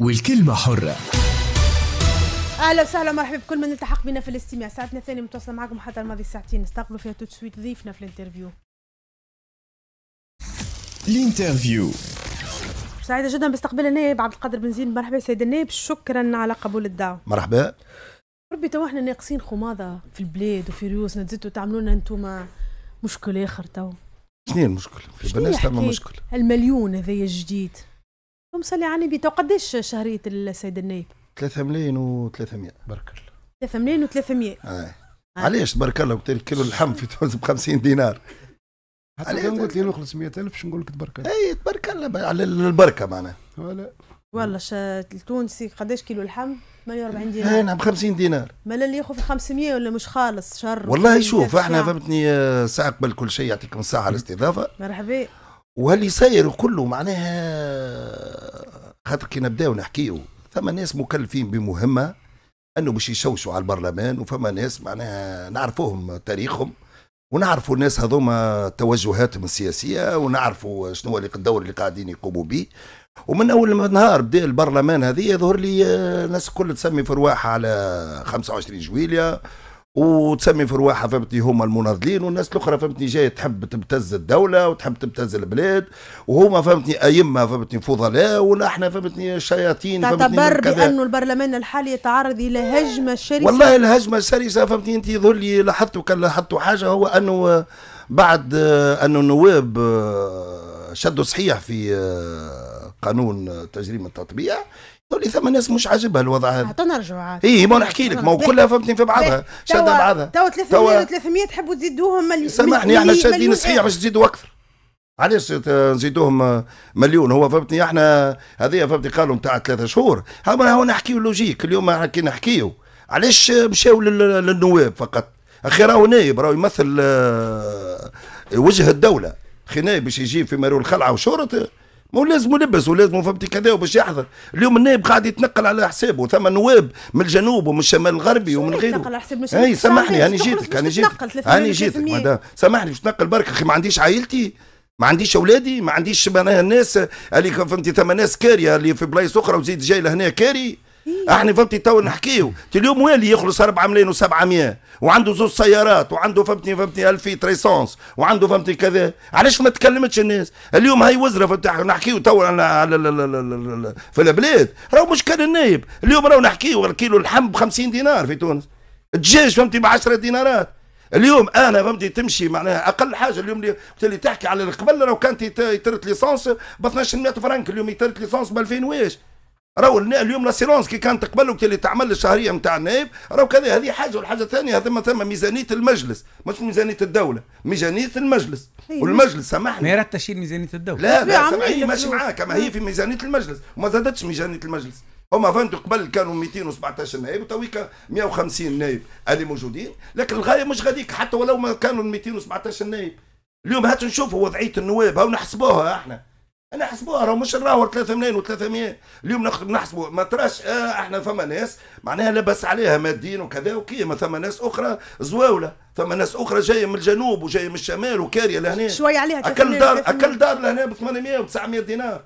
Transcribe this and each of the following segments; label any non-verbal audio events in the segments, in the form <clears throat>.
والكلمة حرة. أهلا وسهلا ومرحبا بكل من التحق بنا في الاستماع. ساعتنا الثانية متواصلة معكم حتى الماضي ساعتين نستقبلوا فيها tout de suite ضيفنا في ال interview. ال interview. سعيدة جدا باستقبال النائب عبد القادر بن زينب. مرحبا سيد النائب شكرا على قبول الدعوة. مرحبا. ربي تو إحنا ناقصين غماضة في البلاد وفي ريوسنا تزيدوا تعملوا لنا أنتم مشكل آخر تو. شنو المشكل؟ في بلاش حكاية مشكل المليون هذايا الجديد؟ اللهم صلي على النبي. تو قداش شهرية السيد النائب 3 ملايين و300 برك الله. 3 ملايين و300 آه. علاش تبارك الله قلت لك كيلو اللحم في تونس ب 50 دينار. حتى كان قلت لي نخلص 100000 شو نقول لك تبارك الله؟ اي تبارك الله على البركة معناها. ولا والله شعب التونسي قداش كيلو اللحم 48 دينار. اي نعم 50 دينار. مالا اللي ياخذ في 500 ولا مش خالص شر. والله شوف. إحنا فهمتني آه، ساعة قبل كل شيء يعطيكم الصحه على <laughs> الاستضافة. مرحبا. واللي صاير كله معناها خاطر كي نبداو نحكيو. ثم ناس مكلفين بمهمة أنه باش يشوشوا على البرلمان وفما ناس معناها نعرفوهم تاريخهم ونعرفوا الناس هذوما توجهاتهم السياسية ونعرفوا شنو اللي الدور اللي قاعدين يقوموا به. ومن أول نهار بدأ البرلمان هذه يظهر لي الناس الكل تسمي في رواحها على 25 جويليا وتسمي في رواحها فهمتني هما المناضلين والناس الأخرى فهمتني جاية تحب تبتز الدولة وتحب تبتز البلاد وهما فهمتني أئمة فهمتني فضلاء ونحن فهمتني شياطين تعتبر. بأن البرلمان الحالي يتعرض إلى هجمة شرسة والله الهجمة الشرسة فهمتني أنت يظهر لي لاحظتوا كان لاحظتوا حاجة هو أنه بعد آه، أنه النواب آه، شدوا صحيح في آه، قانون تجريم التطبيع يظهر لي ثم ناس مش عاجبها الوضع هذا. حتى نرجعوا عاد اي ما نحكي لك. ما هو كلها فهمتني في بعضها شادة بعضها. توا 300 و300 تحبوا تزيدوهم مليون سامحني إحنا شادين صحيح باش تزيدوا أكثر. علاش نزيدوهم مليون؟ هو فهمتني إحنا هذه فهمتني قالوا نتاع ثلاثة شهور. هذا هو نحكيو logique اليوم كي نحكيو. علاش مشاو لل- للنواب فقط؟ أخي راهو نايب راهو يمثل آه، وجه الدولة. أخي نايب باش يجي في مرو الخلعة وشهر تمو لازم يلبس ولازم فهمتي كذا وباش يحضر. اليوم النائب قاعد يتنقل على حسابه ثم نواب من الجنوب ومن الشمال الغربي ومن غيره. يتنقل على حساب أي سامحني تخرج جيتك أنا جيتك. تتنقل 300 أنا جيتك 300. مدام. سامحني باش تنقل برك؟ أخي ما عنديش عائلتي ما عنديش أولادي ما عنديش معناها الناس اللي فهمتي ثم ناس كارية اللي في بلايص أخرى وزيد جاي لهنا كاري. إحنا فهمتي تو نحكيو. اليوم والي يخلص 4 ملايين و700 وعنده زوج سيارات وعنده فهمتني فهمتني 1000 tri essence وعنده فهمتي كذا. علاش ما تكلمتش الناس؟ اليوم هاي وزرة فهمتي نحكيو تو على في البلاد. راهو كان النايب. اليوم راهو نحكيو الكيلو اللحم ب 50 دينار في تونس. الدجاج فهمتي ب 10 دينارات. اليوم أنا فهمتي تمشي معناها أقل حاجة اليوم اللي قلت لي تحكي على قبل لو كانت يت- يترت ليسونس ب 12000 فرنك اليوم يترت ليسونس ب 2000 واش. راهو اليوم لاسيرونس كي كانت قبل وقت اللي تعمل الشهريه نتاع النائب راهو كذا هذه حاجة والحاجة الثانية ثم ثم ميزانية المجلس. مش ميزانية الدولة ميزانية المجلس. إيه. والمجلس ما سامحني يراد تشيل ميزانية الدولة. لا لا سامحني ماشي. معاك. كما هي في ميزانية المجلس. وما زادتش ميزانية المجلس. هما فهمتوا قبل كانوا 217 نائب وتويكا 150 نائب اللي موجودين. لكن الغاية مش غاديك حتى ولو ما كانوا 217 نائب اليوم هات نشوفوا وضعيه النواب هاو نحسبوها إحنا. نحسبوها راهو مش راهو 3 ملايين و300 اليوم نحسبوا. ما تراش آه إحنا فما ناس. معناها لبس عليها مادين وكذا وكيما ثم ناس أخرى زواولة. ثم ناس أخرى جاية من الجنوب وجاية من الشمال وكارية لهنا. شوي عليها اكل 300 دار 300. اكل دار لهنا ب 800 و 900 دينار.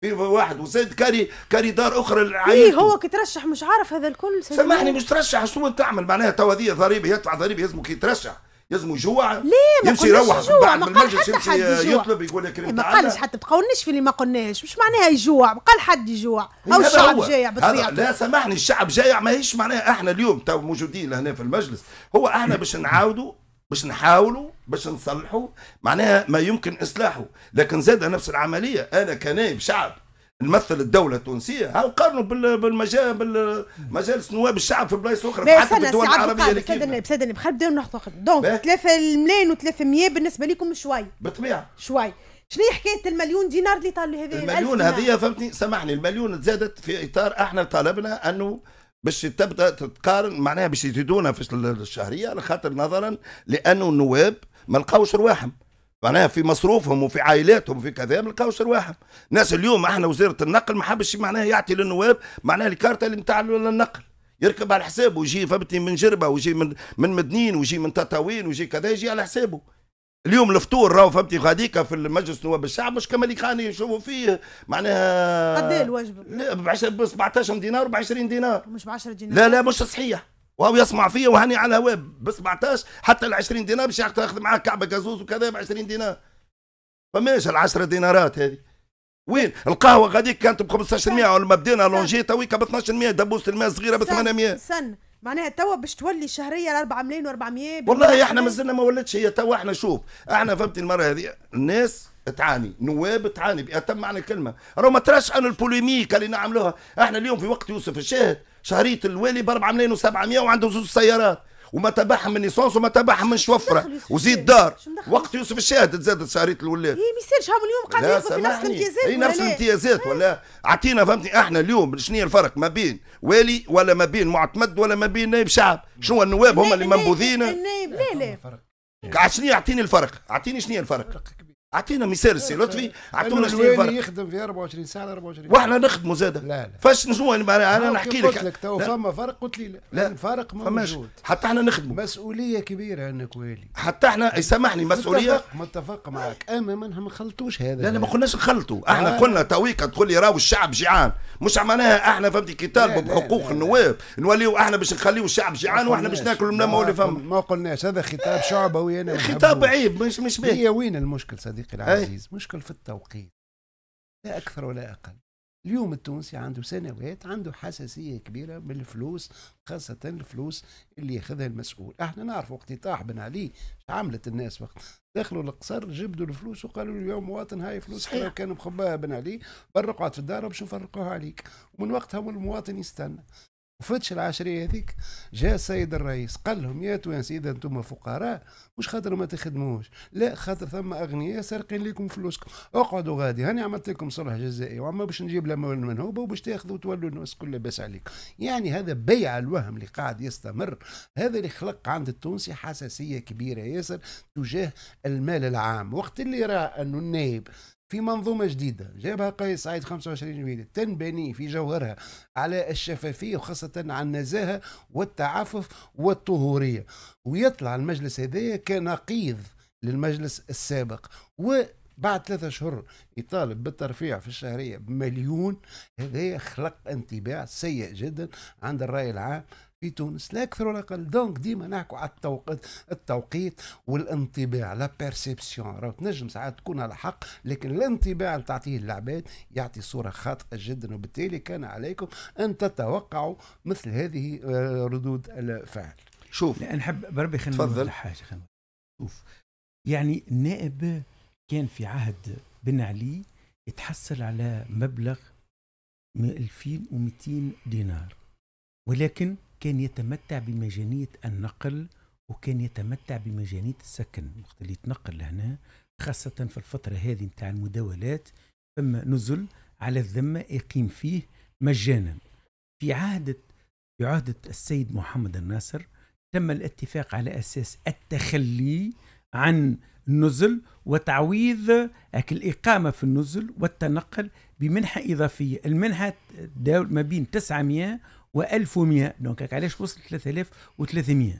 في واحد وزيد كاري كاري دار أخرى إيه لعائلته هو كي ترشح مش عارف هذا الكل سامحني. مش ترشح شو تعمل؟ معناها تو هذه ضريبة يدفع ضريبة كي يترشح يلزمه يجوع ليه؟ ما يمشي يروح بعد ما المجلس حتى حد يمشي يجوع. يطلب يقول لك ما قالش حتى تقولنيش في اللي ما قلناش. مش معناها يجوع قال حد يجوع. أو الشعب جايع بطبيعته. لا سامحني الشعب جايع ما هيش معناها إحنا اليوم تو موجودين هنا في المجلس. هو إحنا باش نعاودوا باش نحاولوا باش نصلحوا معناها ما يمكن إصلاحه. لكن زاد نفس العملية أنا كنائب شعب نمثل الدولة التونسية. هاو قارنوا بال- بالمجال بالمجالس نواب الشعب في بلايص أخرى لا حتى في استنى الدول العربية اللي سيد النائب خلينا نبداو ناخذ. وقت donc باهي. 3 ملايين و300 بالنسبة لكم شوي. بالطبيعة شوي. شنو هي حكاية المليون دينار اللي طال هذه؟ المليون هذه فهمتني؟ سامحني المليون تزادت في إطار إحنا طالبنا أنه باش تبدأ تتقارن معناها باش يزيدونا في الشهرية على خاطر نظرا لأنه النواب ما لقاوش رواحهم. معناها في مصروفهم وفي عائلاتهم وفي كذا ما لقاوش رواحهم ناس اليوم إحنا وزاره النقل ما حبش معناها يعطي للنواب معناها الكارتة اللي نتاع النقل. يركب على حسابه ويجي فهمتني من جربة ويجي من من مدنين ويجي من تطاوين ويجي كذا يجي على حسابه. اليوم الفطور راهو فهمتي غاديكا في المجلس نواب الشعب مش كما اللي كانوا يشوفوا فيه؟ معناها قد إيه الوجبه؟ لا ب 17 دينار ب 20 دينار. مش ب 10 دينار. لا لا مش صحيح. وهو يسمع فيا وهاني على الهواء ب 17 حتى ال 20 دينار باش تاخذ معاه كعبة جازوز وكذا ب 20 دينار. فماش ال 10 دينارات هذه وين؟ القهوة غاديك كانت ب 1500 ولا بدينا لونجي تويكا ب 1200 دبوسه الماء صغيرة ب 800 استنى معناها توا باش تولي شهريا 4 ملايين و400 والله إحنا مازلنا ما ولدش هي توا إحنا شوف إحنا فهمتي المرة هذه الناس تعاني نواب تعاني بأتم معنى الكلمة. راهو ما تراش أنا ال polémique اللي نعملوها. إحنا اليوم في وقت يوسف الشاهد شهرية الوالي ب 4 ملايين و700 وعنده زوج سيارات. وما تبعهم من ليسونس وما تبعهم من شوفرة. وزيد دار. وقت يوسف؟ الشاهد تزادت شهرية الولاد. هي ما يصيرش هم اليوم قاعد لا ياخذوا في نفس الامتيازات اي ولا نفس لا؟ الامتيازات ولا؟ أعطينا فهمتني؟ إحنا اليوم شنو هي الفرق ما بين والي ولا ما بين معتمد ولا ما بين نائب شعب؟ شنو النواب؟ هم اللي منبوذين؟ النايب لا لا شنو يعطيني الفرق؟ أعطيني شنو هي الفرق؟ أعطينا مثال سي لطفي أعطونا شنو الفرق يخدم في 24 ساعة 24 وإحنا نخدموا زاده. لا لا. فاش شنو أنا نحكي كي لك. قلت لك تو. فما فرق قلت لي لا, لا. الفرق فماش. موجود حتى إحنا نخدموا. مسؤولية كبيرة انك والي. حتى إحنا سامحني مسؤولية. متفق متفق معك. أما ما نخلطوش هذا لا لا ما قلناش نخلطوا. إحنا آه. قلنا تويكا تقول لي راهو الشعب جيعان. مش معناها إحنا فهمتي كي طالبوا بحقوق. النواب. نوليو إحنا باش نخليو الشعب جيعان وإحنا باش. ناكلوا المنامه لا، اللي فما ما قلناش. هذا خطاب شعبوي أنا خطاب. عيب مش مش باهي هي وين المشكل صديقي؟ العزيز مشكل في التوقيت. لا أكثر ولا أقل. اليوم التونسي عنده سنوات عنده حساسية كبيرة بالفلوس خاصة الفلوس اللي ياخذها المسؤول. إحنا نعرف وقت طاح بن علي عملت الناس وقت؟ دخلوا القصر جبدوا الفلوس وقالوا اليوم مواطن هاي فلوس. كانوا كانوا مخباها بن علي برا قعد في الدار باش نفرقوها عليك. ومن وقتها هو المواطن يستنى. وفتش العشرية هذيك جاء السيد الرئيس قال لهم يا توانسي إذا أنتم فقراء مش خاطر ما تخدموش؟ لا خاطر ثم أغنياء سارقين لكم فلوسكم. اقعدوا غادي هاني عملت لكم صلح جزائي وعما باش نجيب الأموال المنهوبة وباش تاخذوا وتولوا الناس كل لاباس عليكم يعني هذا بيع الوهم اللي قاعد يستمر هذا اللي خلق عند التونسي حساسية كبيرة ياسر تجاه المال العام. وقت اللي رأى أنه النائب في منظومة جديدة جابها قيس سعيد 25 جويلية تنبني في جوهرها على الشفافية وخاصة على النزاهة والتعفف والطهورية. ويطلع المجلس هذايا كنقيض للمجلس السابق. وبعد ثلاثة شهور يطالب بالترفيع في الشهرية بمليون هذايا خلق انطباع سيء جدا عند الرأي العام. في تونس لا أكثر ولا أقل donc ديما نحكوا على التوقيت التوقيت والانطباع la perception راهو تنجم ساعات تكون على حق لكن الانطباع اللي تعطيه العباد يعطي صورة خاطئة جدا وبالتالي كان عليكم أن تتوقعوا مثل هذه آه، ردود الفعل. شوف. لا نحب بربي خلينا تفضل. نقول حاجة خلينا. شوف يعني النائب كان في عهد بن علي يتحصل على مبلغ من 2200 دينار ولكن كان يتمتع بمجانية النقل وكان يتمتع بمجانية السكن. وقت اللي يتنقل لهنا خاصة في الفترة هذه متاع المداولات ثم نزل على الذمة يقيم فيه مجانا. في عهد في عهد السيد محمد الناصر تم الاتفاق على أساس التخلي عن النزل وتعويض الإقامة في النزل والتنقل بمنحة إضافية. المنحة ما بين 900 و 1100 دونك علاش وصل 3300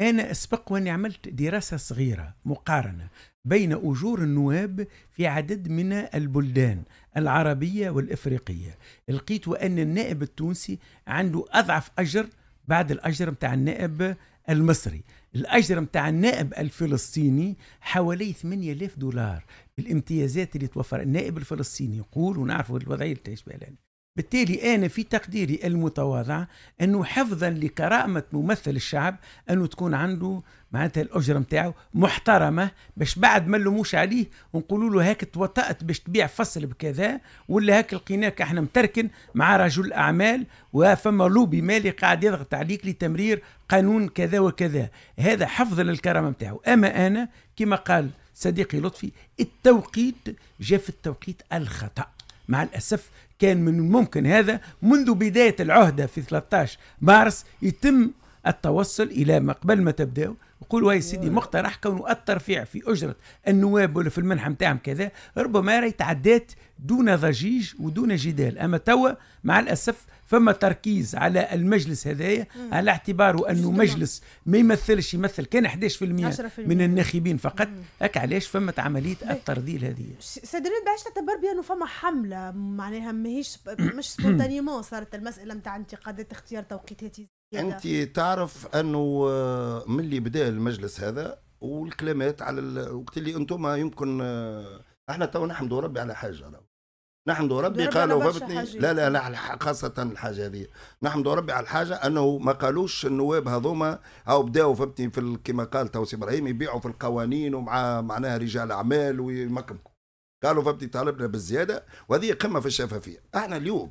أنا أسبق وأني عملت دراسة صغيرة مقارنة بين أجور النواب في عدد من البلدان العربية والإفريقية. لقيت أن النائب التونسي عنده أضعف أجر بعد الأجر متاع النائب المصري. الأجر متاع النائب الفلسطيني حوالي 8000 دولار. بالامتيازات اللي توفر النائب الفلسطيني. يقول ونعرفوا الوضعية اللي تعيش بها الآن بالتالي أنا في تقديري المتواضع أنه حفظا لكرامة ممثل الشعب أنه تكون عنده معناتها الأجرة متاعه محترمة باش بعد ما نلوموش عليه ونقولوا له هاك توطأت باش تبيع فصل بكذا ولا هاك لقيناك إحنا متركن مع رجل أعمال وفما لوبي مالي قاعد يضغط عليك لتمرير قانون كذا وكذا. هذا حفظ للكرامة متاعه. أما أنا كما قال صديقي لطفي التوقيت جاء في التوقيت الخطأ. مع الأسف كان من الممكن هذا منذ بداية العهدة في 13 مارس يتم التوصل إلى ما قبل ما تبداوا يقولوا يا سيدي مقترح كونه الترفيع في أجرة النواب ولا في المنحة نتاعهم كذا ربما راهي تعدات دون ضجيج ودون جدال. أما توا مع الأسف فما تركيز على المجلس هذايا على اعتباره أنه. مجلس ما يمثلش يمثل. كان 11% 10% من الناخبين فقط. هك علاش فما عملية الترذيل هذه سيدنا باش تعتبر بأنه فما حملة معناها ماهيش مش <clears throat> spontanément صارت المسألة نتاع انتقادات اختيار زيادة. أنت تعرف أنه آه، من اللي بدأ المجلس هذا والكلمات على الوقت اللي أنتم يمكن آه، إحنا تو نحمدوا ربي على حاجة راهو. نحمدوا ربي قالوا حاجات. لا لا لا خاصة الحاجة هذه. نحمدوا ربي على الحاجة أنه ما قالوش النواب هذوما أو بداوا فهمتني في كما قال توسي إبراهيم يبيعوا في القوانين ومع معناها رجال أعمال ويمكمكم. قالوا فهمتني طالبنا بالزيادة وهذه قمة في الشفافية. إحنا اليوم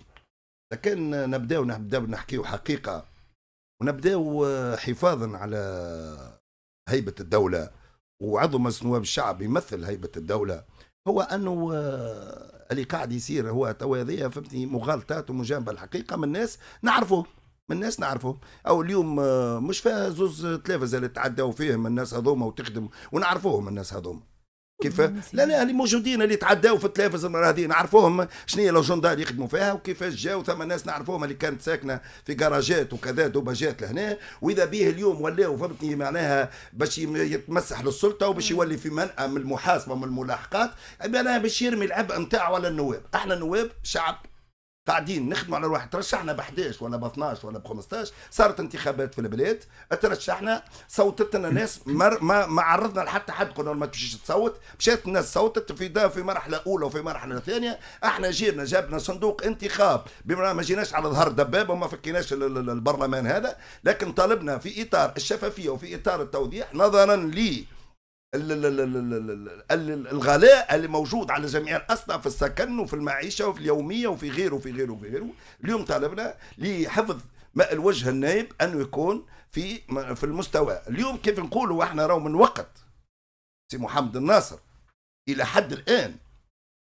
كان نبداو نبداو نحكيو حقيقة. ونبداو حفاظا على هيبة الدولة وعضو مجلس نواب الشعب يمثل هيبة الدولة. هو أنه آه، اللي قاعد يصير هو توا هذيا فهمتني مغالطات ومجانبة الحقيقة من الناس نعرفه من الناس نعرفه. أو اليوم آه، مش فيها زوز تلافز اللي تعداو فيهم الناس هذوما وتخدم ونعرفوهم الناس هذوما. كيف؟ لا لا اللي موجودين اللي تعداو في المرة هذه نعرفوهم شنو هي لوجندار يخدموا فيها وكيفاش جاو. ثم ناس نعرفوهم اللي كانت ساكنة في جراجات وكذا دوباجات لهنا. وإذا به اليوم ولاو فهمتني معناها باش يتمسح للسلطة وباش يولي في منأى من المحاسبة ومن الملاحقات. معناها باش يرمي العبء نتاعو على النواب. إحنا النواب شعب. قاعدين نخدموا على الواحد ترشحنا ب 11 ولا ب 12 ولا ب 15 صارت انتخابات في البلاد. ترشحنا صوتت لنا ناس مر ما, ما عرضنا لحتى حد. قلنا ما تمشيش تصوت. مشات الناس صوتت في في مرحلة أولى وفي مرحلة ثانية. إحنا جينا جابنا صندوق انتخاب. بما ما جيناش على ظهر دبابه وما فكيناش ال- ال- البرلمان هذا. لكن طالبنا في إطار الشفافية وفي إطار التوضيح نظرا لي الغلاء اللي موجود على جميع الأصناف في السكن وفي المعيشة وفي اليومية وفي غيره وفي غيره وفي غيره. اليوم طالبنا لحفظ ماء الوجه النايب أنه يكون في في المستوى. اليوم كيف نقولوا إحنا راهو من وقت سي محمد الناصر إلى حد الآن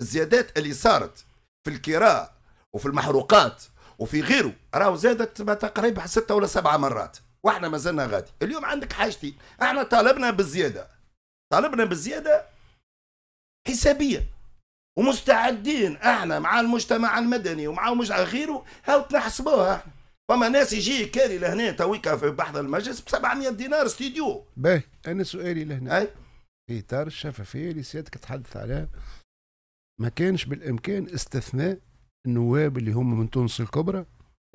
الزيادات اللي صارت في الكراء وفي المحروقات وفي غيره راهو زادت ما تقريبا ستة ولا سبعة مرات وإحنا ما زلنا غادي. اليوم عندك حاجتين إحنا طالبنا بالزيادة. طالبنا بالزيادة حسابيا. ومستعدين إحنا مع المجتمع المدني ومع مش غيره هاو تنحسبوها إحنا. فما ناس يجي كاري لهنا تويكا في بحث المجلس ب 700 دينار استديو باهي أنا سؤالي لهنا. أي. في اطار الشفافية اللي سيادتك تحدث عليها ما كانش بالإمكان استثناء النواب اللي هم من تونس الكبرى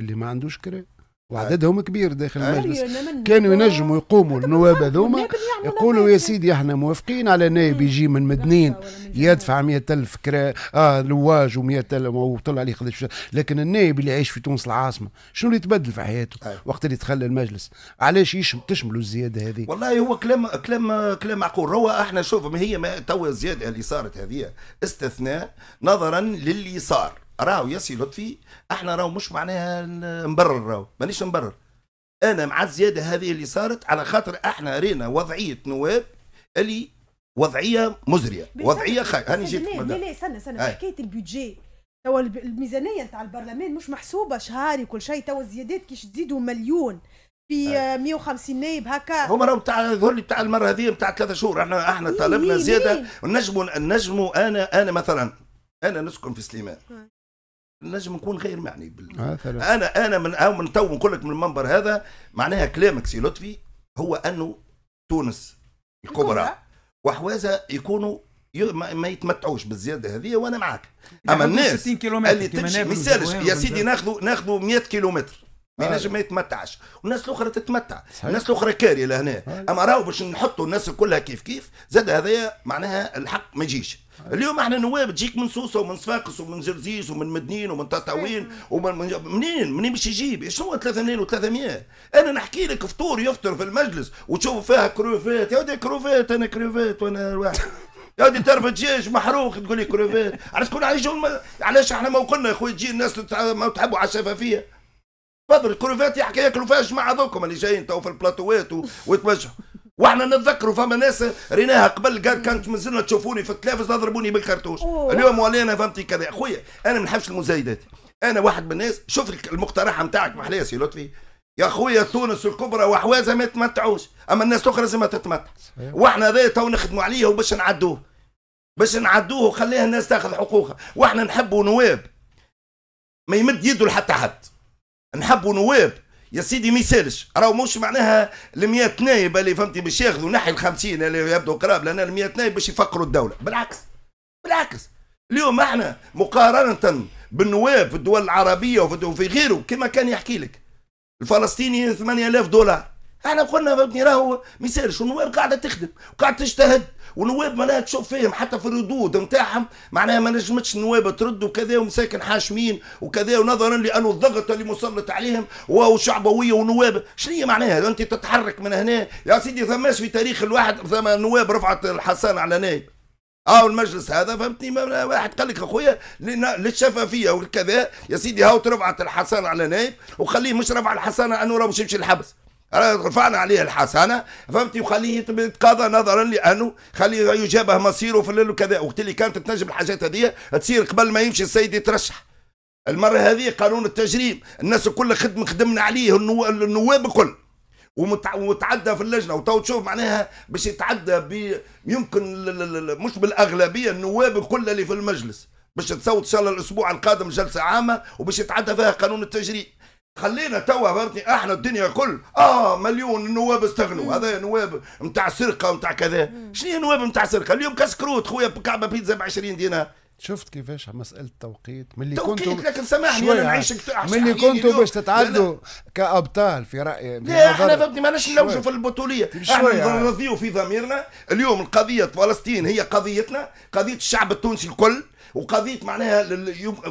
اللي ما عندوش كرا وعددهم كبير داخل أي. المجلس. أيوة، من- كانوا ينجموا يقوموا النواب هذوما يقولوا يا سيدي إحنا موافقين على نائب يجي من مدنين يدفع مئة ألف كرا آه لواج و100 ألف وطلع عليه خذ لكن النائب اللي يعيش في تونس العاصمة شنو اللي تبدل في حياته أي. وقت اللي تخلى المجلس؟ علاش يشم تشملوا الزيادة هذه؟ والله هو كلام كلام كلام معقول هو إحنا شوف ما هي ما توا الزيادة اللي صارت هذه استثناء نظرا للي صار. راهو ياسي لطفي إحنا راهو مش معناها نبرر راهو مانيش نبرر. أنا مع الزيادة هذه اللي صارت على خاطر إحنا رينا وضعية نواب اللي وضعية مزرية وضعية خايف هاني جيت لا. لا استنى استنى حكاية البيدجي. توا الميزانية نتاع البرلمان مش محسوبة شهري كل شيء. توا الزيادات كيش تزيدوا مليون. في آه، 150 نايب هكا. هما راهو بتاع يظهر لي بتاع المرة هذه بتاع ثلاثة شهور. إحنا إحنا طالبنا زيادة؟ نجموا نجموا أنا أنا مثلا. أنا نسكن في سليمان. آه. نجم نكون غير معني بال... مثلا أنا أنا من أو من تو نقول لك من المنبر هذا معناها كلامك سي لطفي هو أنه تونس الكبرى وحوازة يكونوا ي... ما, ما يتمتعوش بالزيادة هذه وأنا معك أما الناس 60 كيلومتر اللي تمشي مثالش وزوين يا سيدي. ناخذوا ناخذوا 100 كيلومتر. ما. ينجم ما يتمتعش. والناس الأخرى تتمتع. صحيح. الناس الأخرى كاريه لهنا. أما راهو باش نحطوا الناس كلها كيف كيف زاد هذايا معناها الحق ما يجيش. اليوم إحنا نواب تجيك من سوسة ومن صفاقس ومن زرزيز ومن مدنين ومن تطاوين ومن من- منين؟ منين باش يجيب؟ شنو 3 ملايين و300 أنا نحكي لك فطور يفطر في المجلس وتشوف فيها كروفات يا ودي كروفات أنا كروفات وأنا واحد. <laughs> يا ودي ترفد دجاج محروق تقول لي كروفات علاش تكون عايشون علاش إحنا ما قلنا يا خويا تجي الناس ما تحبوا على الشفافية. تفضل الكروفات يحكي ياكلوا فيها جماعة ذوكم اللي جايين تو في البلاطوات و- ويتوجهوا. وإحنا نتذكروا فما ناس ريناها قبل قال كانت مازلنا تشوفوني في التلفز تضربوني بالكرتوش. اليوم ولينا فهمتي كذا. أخويا أنا ما نحبش المزايدات. أنا واحد من الناس شوف المقترح نتاعك محلاه سي لطفي. يا خويا تونس الكبرى وحوازه ما يتمتعوش أما الناس الأخرى لازم تتمتع. وإحنا هذا تو نخدموا عليه وباش نعدوه. باش نعدوه وخليها الناس تاخذ حقوقها. وإحنا نحبوا نواب. ما يمد يده لحتى حد. نحبوا نواب. يا سيدي ما يسالش. راهو مش معناها ال 100 نايب اللي فهمتي باش ياخذوا نحي ال 50 اللي يبدو قراب لأن ال 100 نايب باش يفقروا الدولة. بالعكس. بالعكس. اليوم إحنا مقارنة بالنواب في الدول العربية وفي غيره كما كان يحكي لك. الفلسطيني 8000 دولار. إحنا قلنا فهمتني راهو ما يسالش والنواب قاعدة تخدم وقاعدة تجتهد. ونواب معناها تشوف فيهم حتى في الردود نتاعهم معناها ما نجمتش النواب ترد وكذا ومساكن حاشمين وكذا ونظرا لأنه الضغط اللي مسلط عليهم وشعبويه ونواب شنو هي معناها؟ أنت تتحرك من هنا. يا سيدي ثماش في تاريخ الواحد ثم نواب رفعت الحسن على نايب. آه المجلس هذا فهمتني؟ واحد قال لك أخويا للشفافيه والكذا. يا سيدي هاو رفعت الحسنه على نايب وخليه مش رفع الحسنه انه راه باش يمشي الحبس. رفعنا عليه الحسنة فهمتي؟ وخليه يت- يتقاضى نظرا لأنه خليه يجابه مصيره في الليل وكذا. وقت اللي كانت تنجم الحاجات هذه تصير قبل ما يمشي السيد يترشح. المرة هذه قانون التجريم الناس كلها خدم خدمنا عليه النو- النواب الكل. ومتع- وتعدى في اللجنة. وتو تشوف معناها باش يتعدى يمكن مش بالأغلبية النواب الكل اللي في المجلس. باش تصوت إن شاء الله الأسبوع القادم جلسة عامة وباش يتعدى فيها قانون التجريم. خلينا توا فهمتني إحنا الدنيا كل آه مليون النواب استغنوا هذا نواب نتاع سرقة نتاع كذا شنو هي نواب نتاع سرقة اليوم كسكروت خويا كعبه بيتزا ب 20 دينار شفت كيفاش مسألة التوقيت من اللي توقيت كنتم لكن سامحني أنا نعيش كت- من اللي أحياني كنتوا. باش. تتعدوا كأبطال في رايي لا إحنا. فهمتني ماناش نلوجوا. في البطولية إحنا. نرضيو في ضميرنا اليوم القضية فلسطين هي قضيتنا قضية الشعب التونسي الكل وقضية معناها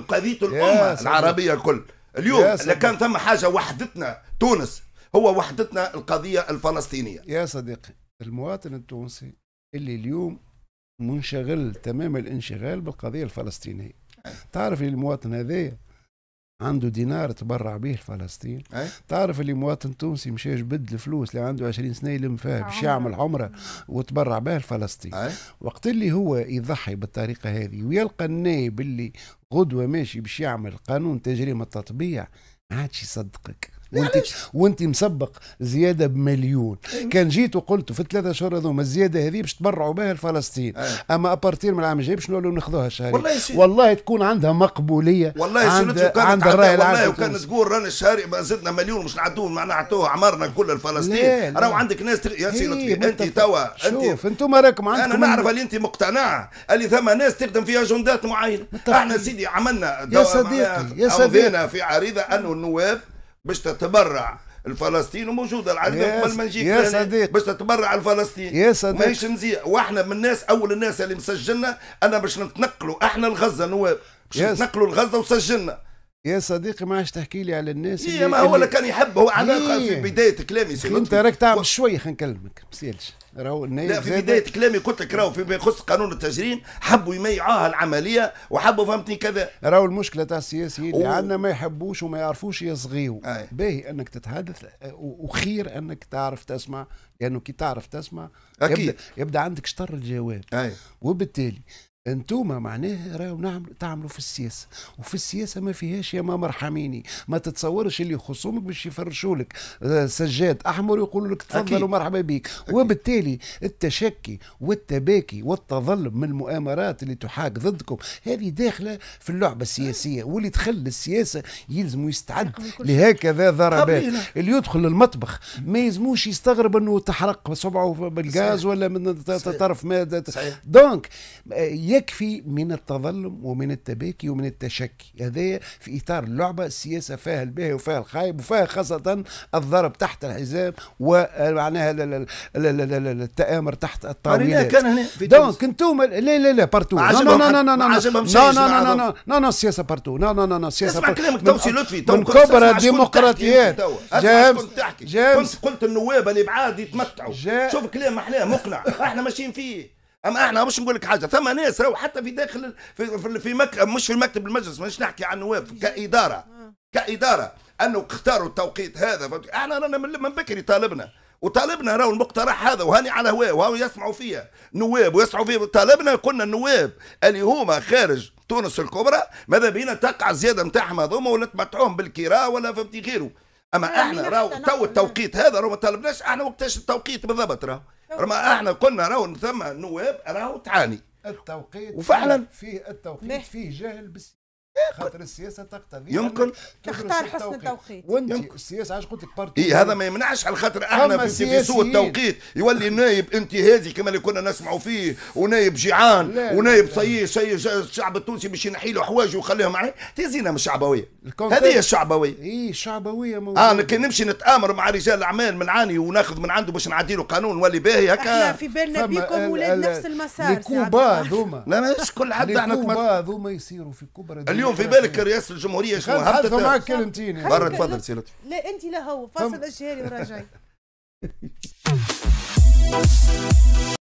قضية الأمة. العربية الكل اليوم اذا. كان ثم حاجة وحدتنا تونس هو وحدتنا القضية الفلسطينية يا صديقي المواطن التونسي اللي اليوم منشغل تمام الانشغال بالقضية الفلسطينية تعرف المواطن هذايا عنده دينار تبرع به لفلسطين أي. تعرف اللي مواطن تونسي مشى جبد الفلوس اللي عنده 20 سنة يلم فيها باش. يعمل عمرة وتبرع بها لفلسطين أي. وقت اللي هو يضحي بالطريقة هذه ويلقى النايب اللي غدوة ماشي باش يعمل قانون تجريم التطبيع ما عادش يصدقك وانت وانت مسبق زيادة بمليون كان جيت وقلت في الثلاثة شهور هذوما الزيادة هذه باش تبرعوا بها لفلسطين أي. أما à partir من العام الجاي باش نولوا ناخذوها شهريا والله. والله تكون عندها مقبولية والله عند سنتي كانت عند الراي والله العام وكان التونسي. تقول رانا الشهري ما زدنا مليون مش نعدوه معناها نعطوه عمرنا كل لا. راهو عندك ناس تغ... يا إيه، سيدي انت. توا انت شوف أنتم راكم عندكم أنا نعرف اللي انت مقتنع اللي ثم ناس تخدم في أجندات معينة. إحنا سيدي عملنا يا صديقي، يا صديقي. في عريضة انه النواب باش تتبرع الفلسطين وموجوده يا قبل ما نجيك يا صديقي. باش تتبرع الفلسطين. يا صديقي. ماهيش مزيان وإحنا من الناس أول الناس اللي مسجلنا أنا باش نتنقلوا إحنا لغزة نواب. باش نتنقلوا لغزة وسجلنا. يا صديقي ما عادش تحكي لي على الناس إيه ما هو اللي كان يحب هو على إيه. في بداية كلامي سي انت. راك تعمل شوية خلينا نكلمك ما تسألش راهو لا في بداية كلامي قلت لك راهو فيما يخص قانون التجريم حبوا يميعوها العملية وحبوا فهمتني كذا راهو المشكلة تاع السياسيين اللي. عندنا ما يحبوش وما يعرفوش يصغيوا أي. باهي أنك تتحدث وخير أنك تعرف تسمع لأنه كي تعرف تسمع أكيد. يبدا, يبدأ عندك شطر الجواب أي وبالتالي انتوما معناه راهو نعمل تعملوا في السياسة. وفي السياسة ما فيهاش يا ماما ارحميني. ما تتصورش اللي يخصومك باش يفرشوا لك آه، سجاد أحمر ويقولوا لك تفضل. ومرحبا بك وبالتالي التشكي والتباكي والتظلم من المؤامرات اللي تحاك ضدكم هذه داخلة في اللعبة السياسية. واللي دخل السياسة يلزم يستعد لهكذا ضربات. اللي يدخل المطبخ ما يلزموش يستغرب أنه تحرق صبعه بالغاز ولا من. طرف مادة. donc يكفي من التظلم ومن التباكي ومن التشكي هذا في اطار اللعبه السياسة فيها الباهي وفيها الخايب وفيها خاصه الضرب تحت الحزام ومعناها ال- ال- ال- ال- ال- التآمر تحت الطاولات كان هنا في. donc أنتم لا لا لا partout عجبهم non جماعة non هذول. non non non السياسة partout non non non السياسة اسمع. كلامك تو سي لطفي من كبرى الديمقراطيات جيمس جيمس قلت النواب اللي بعاد يتمتعوا شوف كلام احلاه مقنع إحنا ماشيين فيه اما إحنا مش نقول لك حاجة ثم ناس راهو حتى في داخل في في, مك... مش في المكتب المجلس مش نحكي عن النواب كإدارة كإدارة أنه اختاروا التوقيت هذا؟ إحنا رانا من من بكري طالبنا وطالبنا راهو المقترح هذا وهاني على هواه وهو يسمعوا فيها نواب ويسمعوا فيه طالبنا قلنا النواب اللي هما خارج تونس الكبرى ماذا بينا تقع الزيادة نتاعهم هذوما ولا تمتعوهم بالكراء ولا فهمتي غيره. أما إحنا راهو تو. التوقيت هذا راهو ما طلبناش إحنا وقتاش التوقيت بالضبط راهو رما إحنا قلنا راهو ثم نواب راهو تعاني التوقيت وفعلاً. فيه التوقيت. فيه جهل بالسياسة خاطر السياسة تقتضي يمكن. تختار حسن التوقيت. وانت يمكن. السياسة عايش قلت لك partie إي هذا ما يمنعش على خاطر أحنا في, في سوء. التوقيت يولي النايب انتهازي كما اللي كنا نسمعوا فيه ونايب جيعان لا، ونايب. صي الشعب التونسي باش ينحي له حوايجه ويخليهم معاه تزينا من الشعبويه. هذه هي الشعبوية إي الشعبويه موجودة آه كي نمشي نتآمر مع رجال الاعمال من عاني وناخذ من عنده باش نعدي له قانون نولي باهي إحنا هكا في بالنا بيكم ولاد نفس المسار سي عبد الكوبا القادر. ذوما لا مش كل حد إحنا تمت... الكوبا ذوما يصيروا في كبرى اليوم في بالك رئاسة الجمهورية شنو؟ نتحدثوا معك هبطت كلمتين برا خلي- تفضل سي لطفي لا أنت لا هو فاصل فم- اجهاري <laughs>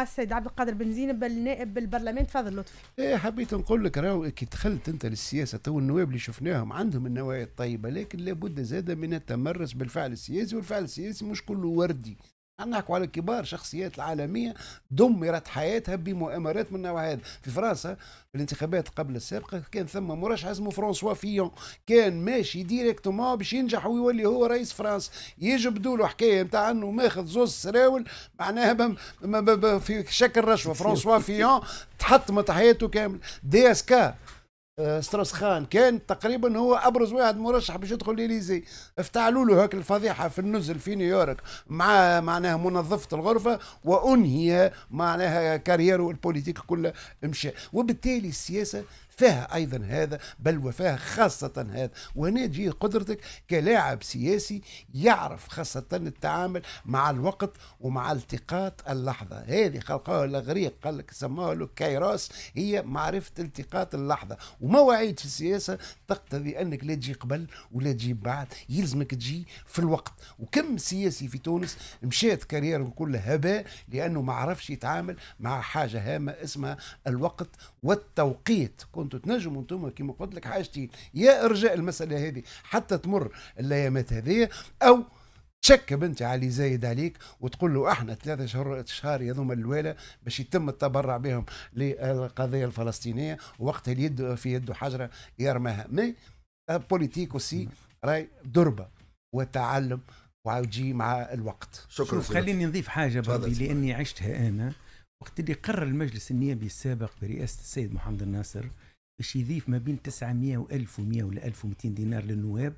السيد عبد القادر بن زينب النائب بالبرلمان تفضل لطفي. إيه حبيت نقول لك راهو كي دخلت أنت للسياسة تو النواب اللي شفناهم عندهم النوايا الطيبة لكن لابد زاد من التمرس بالفعل السياسي والفعل السياسي مش كله وردي. نحكوا على كبار شخصيات العالمية دمرت حياتها بمؤامرات من النوع هذا. في فرنسا في الانتخابات قبل السابقه كان ثم مرشح اسمه فرانسوا فيون. كان ماشي directement باش ينجح ويولي هو رئيس فرنسا. يجبدوا له حكاية نتاع إنه ماخذ زوز سراول معناها في شكل رشوة. <laughs> فرانسوا فيون تحطمت حياته كامل DSK آه، ستروس خان. كان تقريبا هو أبرز واحد مرشح باش يدخل الاليزي افتعلوا له هاك الفضيحة في النزل في نيويورك. مع معناها منظفة الغرفة وأنهي معناها carrière ه politique كله مشى. وبالتالي السياسة فيها أيضا هذا بل وفيها خاصة هذا. وهنا تجي قدرتك كلاعب سياسي يعرف خاصة التعامل مع الوقت ومع التقاط اللحظة. هذه خلقها الأغريق قال لك سموها له كايروس هي معرفة التقاط اللحظة. ومواعيد في السياسة تقتضي أنك لا تجي قبل ولا تجي بعد يلزمك تجي في الوقت. وكم سياسي في تونس مشات كاريره كلها هباء لأنه ما عرفش يتعامل مع حاجة هامة اسمها الوقت والتوقيت. كنتوا تنجموا أنتم كما قلت لك حاجتين يا إرجاء المسألة هذه حتى تمر الأيامات هذه أو تشكب انت علي زايد عليك وتقول له إحنا ثلاثة شهور شهر يذوم الوالة باش يتم التبرع بهم للقضية الفلسطينية وقتها اليد في يده حجرة يرماها مي بوليتيك وسي راي دربة وتعلم وتجي مع الوقت شكرا شوف. خليني نضيف حاجة تفضل بربي. لأني عشتها أنا وقت اللي قرر المجلس النيابي السابق برئاسة السيد محمد الناصر باش يضيف ما بين 900 و 1100 ولا 1200 دينار للنواب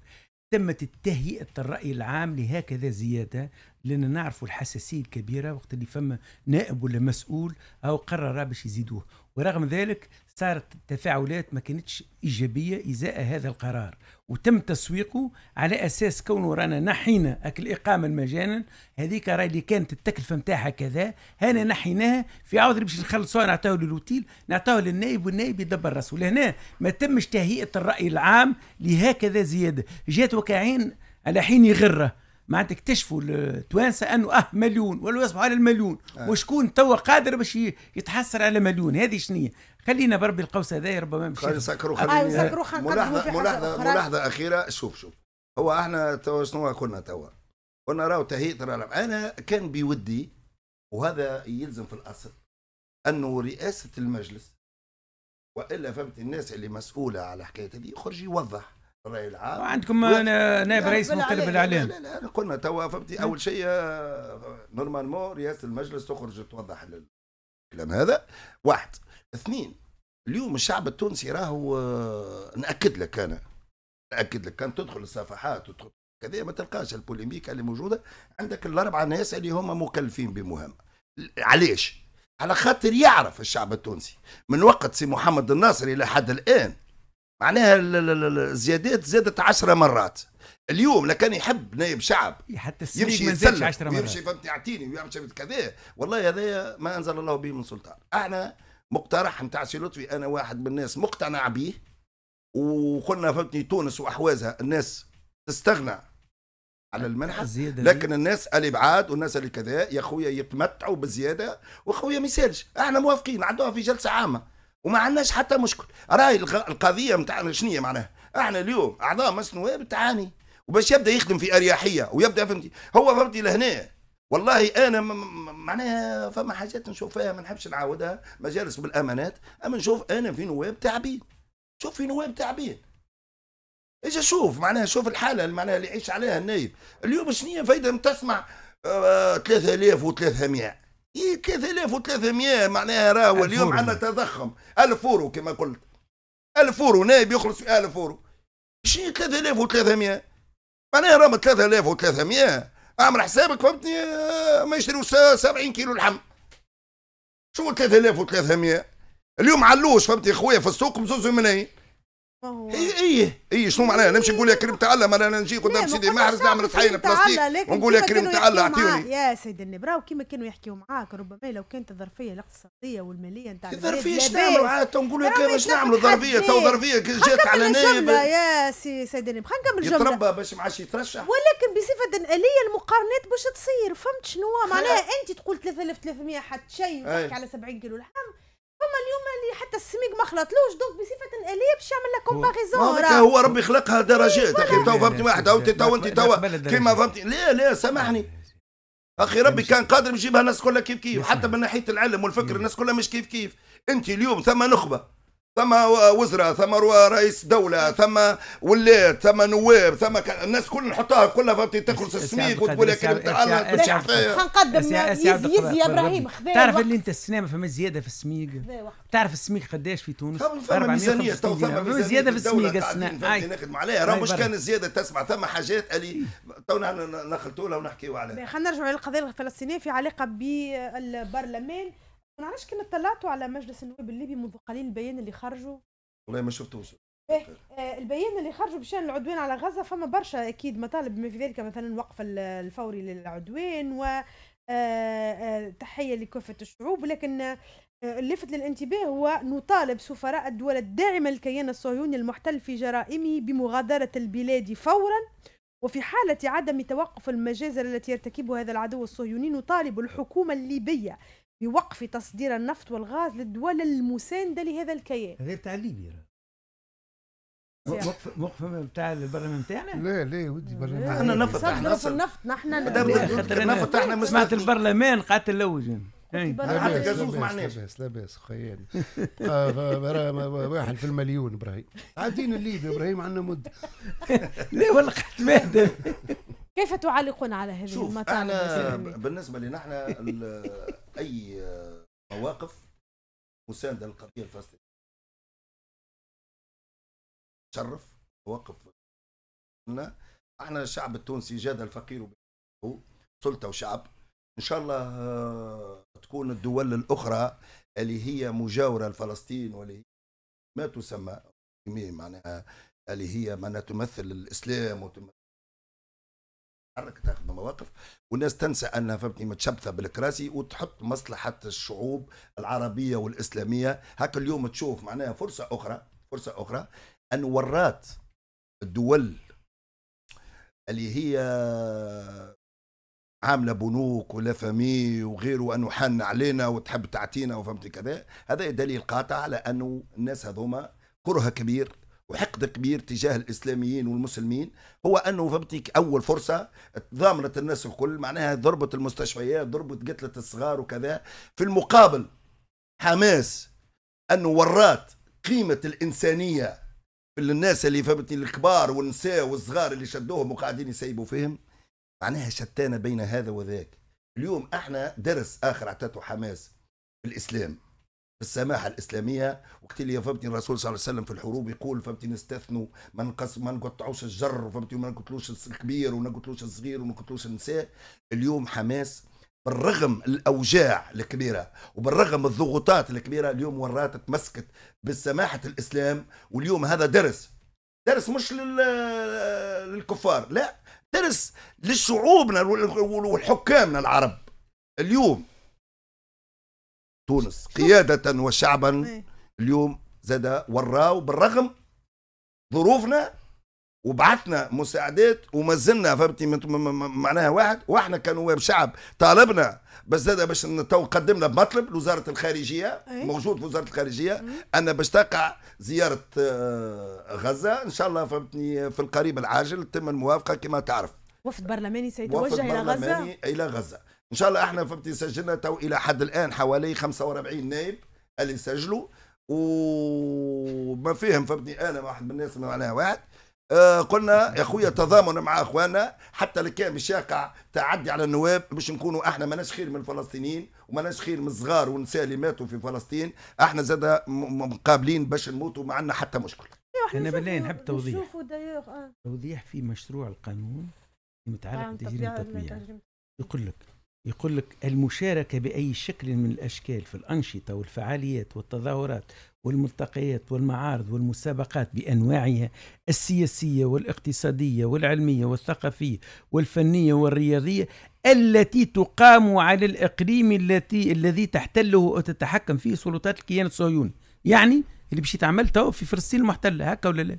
تمت التهيئة الرأي العام لهكذا زيادة لأن نعرف الحساسية الكبيرة وقت اللي فما نائب ولا مسؤول أو قرر باش يزيدوه. ورغم ذلك صارت التفاعلات ما كانتش إيجابية إزاء هذا القرار. وتم تسويقه على أساس كونه رانا نحينا أك الإقامة مجانا. هذيك راي اللي كانت التكلفة متاعها كذا هنا نحيناها في عوض باش نخلصوها نعطوه للوتيل نعطوه للنائب والنائب يدبر راسه. لهنا ما تمش تهيئة الرأي العام لهكذا زيادة. جات وكعين على حين يغره. معناتها اكتشفوا التوانسة أنه آه مليون ولا يصبحوا على المليون. آه. وشكون توا قادر باش يتحسر على مليون؟ هذه شنية؟ خلينا بربي القوس هذا ربما مش خلي يسكروا آه، خليني يسكروا، خلينا ملاحظة أخرى. ملاحظة أخيرة. شوف شوف. هو إحنا توا شنو كنا توا؟ قلنا راهو تهيئة العالم أنا كان بودي وهذا يلزم في الأصل أنه رئاسة المجلس وإلا فهمت الناس اللي مسؤولة على حكاية دي يخرج يوضح. الرأي العام عندكم لا. نا- نائب رئيس لا الإعلام. لا لا, لا قلنا توا فهمتي؟ أول شيء آه، normalement رئاسة المجلس تخرج توضح الكلام هذا. واحد. اثنين. اليوم الشعب التونسي راهو آه، نأكد لك أنا نأكد لك كان تدخل الصفحات وتدخل كذا ما تلقاش ال polémique اللي موجودة. عندك الاربعه ناس اللي هما مكلفين بمهمة. علاش؟ على خاطر يعرف الشعب التونسي. من وقت سي محمد الناصر إلى حد الآن معناها ال- ال- ال- الزيادات زادت عشرة مرات. اليوم لكان يحب نائب شعب. حتى يمشي ما زادش يتسلى 10 مرات. ويمشي فهمت يعطيني ويمشي كذا. والله هذا ما أنزل الله به من سلطان. إحنا مقترح نتاع سي لطفي أنا واحد من الناس مقتنع به. وقلنا فهمتني تونس وأحوازها الناس تستغنى على الزيادة لكن الناس اللي بعاد والناس اللي كذا يا خويا يتمتعوا بزيادة. وخويا ما يسالش. إحنا موافقين عندوها في جلسة عامة. وما عندناش حتى مشكل. راهي القضية نتاعنا شنو معناها؟ إحنا اليوم أعضاء مجلس النواب تعاني وباش يبدأ يخدم في أريحية ويبدأ فهمتي؟ هو فهمتي لهنا. والله أنا معناها فما حاجات نشوف فيها ما نحبش نعاودها. مجالس بالأمانات. أما نشوف أنا في نواب تعبين شوف في نواب تعبين أجي شوف معناها شوف الحالة معناها اللي يعيش عليها النايب. اليوم شنو هي؟ فايدة تسمع آه 3300 إيه 3300 معناها راهو اليوم. عندنا تضخم 1000 اورو كما قلت. 1000 اورو نائب يخلص في 1000 اورو شنو 3300 معناها راهم 3300 اعمل حسابك فهمتني؟ ما س- 70 كيلو لحم. شو 3300 اليوم علوش فهمتي خويا في السوق بزوز ملايين اي اي اي شنو معناها؟ نمشي نقول يا كريم تعالى ما أنا نجي قدام سيدي محرز نعمل نعرف صحين كريم بلاستيك. ونقول يا كريم تعالى. اعطيوني يا سيد النبراو كيما كانوا يحكيوا معاك ربما لو كانت الظرفية الاقتصاديه والماليه نتاع البلاد ظرفية إيش لاباس. نعملوا؟ عاد نقولوا يا إيش يتلفوا نعملوا؟ ظرفية تو؟ ظرفية جات على نائب يا سي سيد النبي. خلينا نكمل الجمله يتربى باش ما عادش يترشح. ولكن بصفة آلية المقارنات باش تصير. فهمت شنو؟ معناها أنت تقول 3300 حتى شيء على 70 كيلو لحم. فما اليوم اللي حتى السميك ما خلطلوش donc بصفة آلية باش يعمل لك ما comparaison هو ربي خلقها درجات أخي لا، تو فهمتني واحد أو لا، تو أنت الدرجات. كيما فهمتني لا لا سامحني. أخي ربي كان قادر يجيبها الناس كلها كيف كيف. حتى من ناحية العلم والفكر. الناس كلها مش كيف كيف. أنت اليوم ثم نخبة. ثم وزراء ثم رئيس دولة ثم ولات ثم نواب ثم ك... الناس كل نحطها كلها فهمتي أسي السميك وتقول حفاية. خلينا نقدم يزي يزي يا. إبراهيم تعرف. اللي انت السينما فما زياده في السميق وقت. تعرف السميق قداش في تونس فما فما ميزانية تو 465 ثم دينار. ميزانية زياده في السميق فهمتي هاي نخدم عليها راه مش. كان الزيادة تسمع ثم حاجات اللي تو نخلطوا لها ونحكيوا عليها خلينا نرجعوا للقضيه الفلسطينيه في علاقه بالبرلمان ما نعرفش كنا اطلعتوا على مجلس النواب الليبي منذ قليل البيان اللي خرجوا؟ والله ما شفتوش. آه، البيان اللي خرجوا بشأن العدوان على غزة فما برشا أكيد مطالب بما في ذلك مثلا الوقف ال- الفوري للعدوان و آه، آه، تحية لكافة الشعوب ولكن آه، اللافت للانتباه هو نطالب سفراء الدول الداعمة للكيان الصهيوني المحتل في جرائمه بمغادرة البلاد فورا وفي حالة عدم توقف المجازر التي يرتكبها هذا العدو الصهيوني نطالب الحكومة الليبية بوقف تصدير النفط والغاز للدول المساندة لهذا الكيان. غير تاع ليبيا زين. موقف موقف بتاع البرلمان تاعنا لا لا ودي برلمان نفط. صدروا إحنا في النفط نحن نفط أنا إحنا سمعت. البرلمان قعدت نلوج لا باس جازوز لا. باس خيالي آه، واحد في المليون إبراهيم. عادين الليبي إبراهيم عندنا مده لا والله مهدم كيف تعلقون على هذه شوف المطالب إحنا؟ بالنسبة لنا إحنا ال- أي مواقف مساندة للقضية الفلسطينية؟ شرف مواقف. إحنا الشعب التونسي جاد الفقير وبيته، سلطة وشعب. إن شاء الله آه، تكون الدول الأخرى اللي هي مجاورة لفلسطين واللي هي ما تسمى معناها اللي هي معناها تمثل الإسلام وتمثل تتحرك تاخذ مواقف والناس تنسى أنها فهمتني متشبثة بالكراسي وتحط مصلحة الشعوب العربية والإسلامية. هكا اليوم تشوف معناها فرصة أخرى فرصة أخرى أن ورات الدول اللي هي عاملة بنوك ولا فامي وغيره انه حن علينا وتحب تعطينا وفهمتي كذا. هذا دليل قاطع على أنه الناس هذوما كره كبير. وحقد كبير تجاه الإسلاميين والمسلمين هو أنه فهمتني أول فرصة تضامنت الناس الكل معناها ضربت المستشفيات ضربت قتلت الصغار وكذا. في المقابل حماس أنه ورات قيمة الإنسانية في الناس اللي فهمتني الكبار والنساء والصغار اللي شدوهم وقاعدين يسيبوا فيهم معناها شتانه بين هذا وذاك. اليوم إحنا درس آخر اعطته حماس في الإسلام. السماحة الإسلامية. وقت اللي فهمتني الرسول صلى الله عليه وسلم في الحروب يقول فهمتني نستثنوا ما نقص ما نقطعوش الجر فهمتني وما نقتلوش الكبير وما نقتلوش الصغير وما نقتلوش النساء. اليوم حماس بالرغم الأوجاع الكبيرة وبالرغم الضغوطات الكبيرة اليوم ورات تمسكت بسماحه الإسلام. واليوم هذا درس درس مش لل- للكفار لا درس لشعوبنا والحكامنا العرب. اليوم تونس قيادة وشعبا إيه. اليوم زاد وراو بالرغم ظروفنا وبعثنا مساعدات وما زلنا فهمتي معناها واحد وإحنا كنواب شعب طالبنا بس زاد باش تو قدمنا بمطلب لوزارة الخارجية أي. موجود في وزارة الخارجية أن باش تقع زيارة آه، غزة إن شاء الله فهمتني في القريب العاجل تتم الموافقة كما تعرف. وفد برلماني سيتوجه إلى غزة؟ برلماني إلى غزة. إن شاء الله إحنا فهمتي سجلنا تو إلى حد الآن حوالي 45 نائب اللي سجلوا وما فيهم فهمتني أنا واحد من الناس معناها واحد آه قلنا يا خويا تضامن مع أخواننا حتى لو كان باش يقع تعدي على النواب باش نكونوا إحنا ماناش خير من الفلسطينيين وماناش خير من الصغار والنساء اللي ماتوا في فلسطين إحنا زاد مقابلين باش نموتوا ما عندنا حتى مشكل أنا بالله نحب توضيح. نشوفوا دايوغ آه. توضيح في مشروع القانون المتعلق بتجريم تطبيع- التطبيع. يقول لك يقول لك المشاركة بأي شكل من الأشكال في الأنشطة والفعاليات والتظاهرات والملتقيات والمعارض والمسابقات بأنواعها السياسية والاقتصادية والعلمية والثقافية والفنية والرياضية التي تقام على الإقليم التي الذي تحتله وتتحكم فيه سلطات الكيان الصهيوني. يعني اللي باش يتعمل تو في فلسطين المحتلة هكا ولا لا؟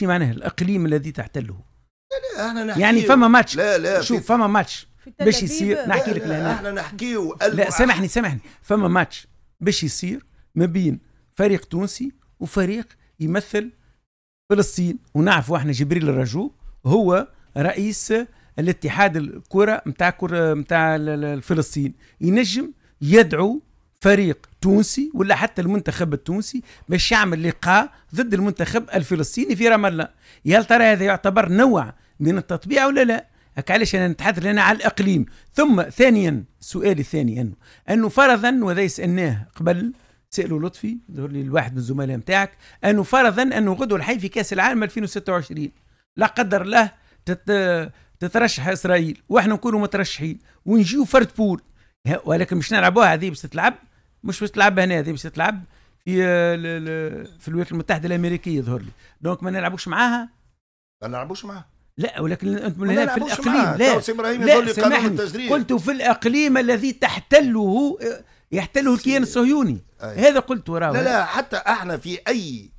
شو معناها الإقليم الذي تحتله. إحنا نحكي يعني فما ماتش. لا لا شوف فما ماتش. في تل باش يصير نحكي لك لا، إحنا نحكيو لا سامحني سامحني. فما ماتش باش يصير ما بين فريق تونسي وفريق يمثل فلسطين. ونعرفوا إحنا جبريل الرجو هو رئيس الاتحاد الكرة نتاع كره نتاع فلسطين ينجم يدعو فريق تونسي ولا حتى المنتخب التونسي باش يعمل لقاء ضد المنتخب الفلسطيني في رام الله يا هل ترى هذا يعتبر نوع من التطبيع ولا لا؟ هكا علاش أنا نتحدث لنا على الإقليم. ثم ثانيا سؤالي الثاني أنه أنه فرضا وهذا سالناه قبل سألوا لطفي ظهر لي الواحد من الزملاء نتاعك أنه فرضا أنه غدوة الحي في كأس العالم 2026 لا قدر الله تت تترشح إسرائيل وإحنا نكونوا مترشحين. ونجيو فرد بول. ولكن مش نلعبوها هذه باش تتلعب؟ مش باش تلعب هنا هذه باش تتلعب في في الولايات المتحدة الأمريكية ظهر لي. دونك ما نلعبوش معاها؟ ما نلعبوش معاه لا ولكن أنتم هنا في الإقليم. لا لا سامحني. قلت في الإقليم الذي تحتله يحتله الكيان الصهيوني أي. هذا قلت وراه لا لا حتى إحنا في أي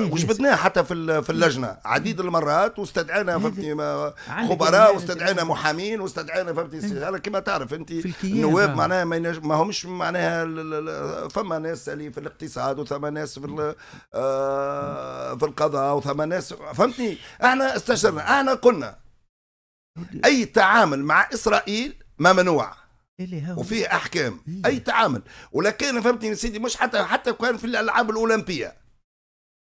وجبدناه حتى في في اللجنة؟ عديد المرات واستدعينا فهمتني؟ خبراء واستدعينا محامين واستدعينا فهمتني؟ هذا كما تعرف انت النواب. معناها ما, همش معناها فما ناس اللي في الاقتصاد وثما ناس في ال- آه، في القضاء وثما ناس فهمتني؟ إحنا استشرنا إحنا قلنا أي تعامل مع إسرائيل ممنوع. إيه وفيه أحكام. إيه. أي تعامل. ولكن فهمتني سيدي مش حتى حتى كان في الألعاب الأولمبية.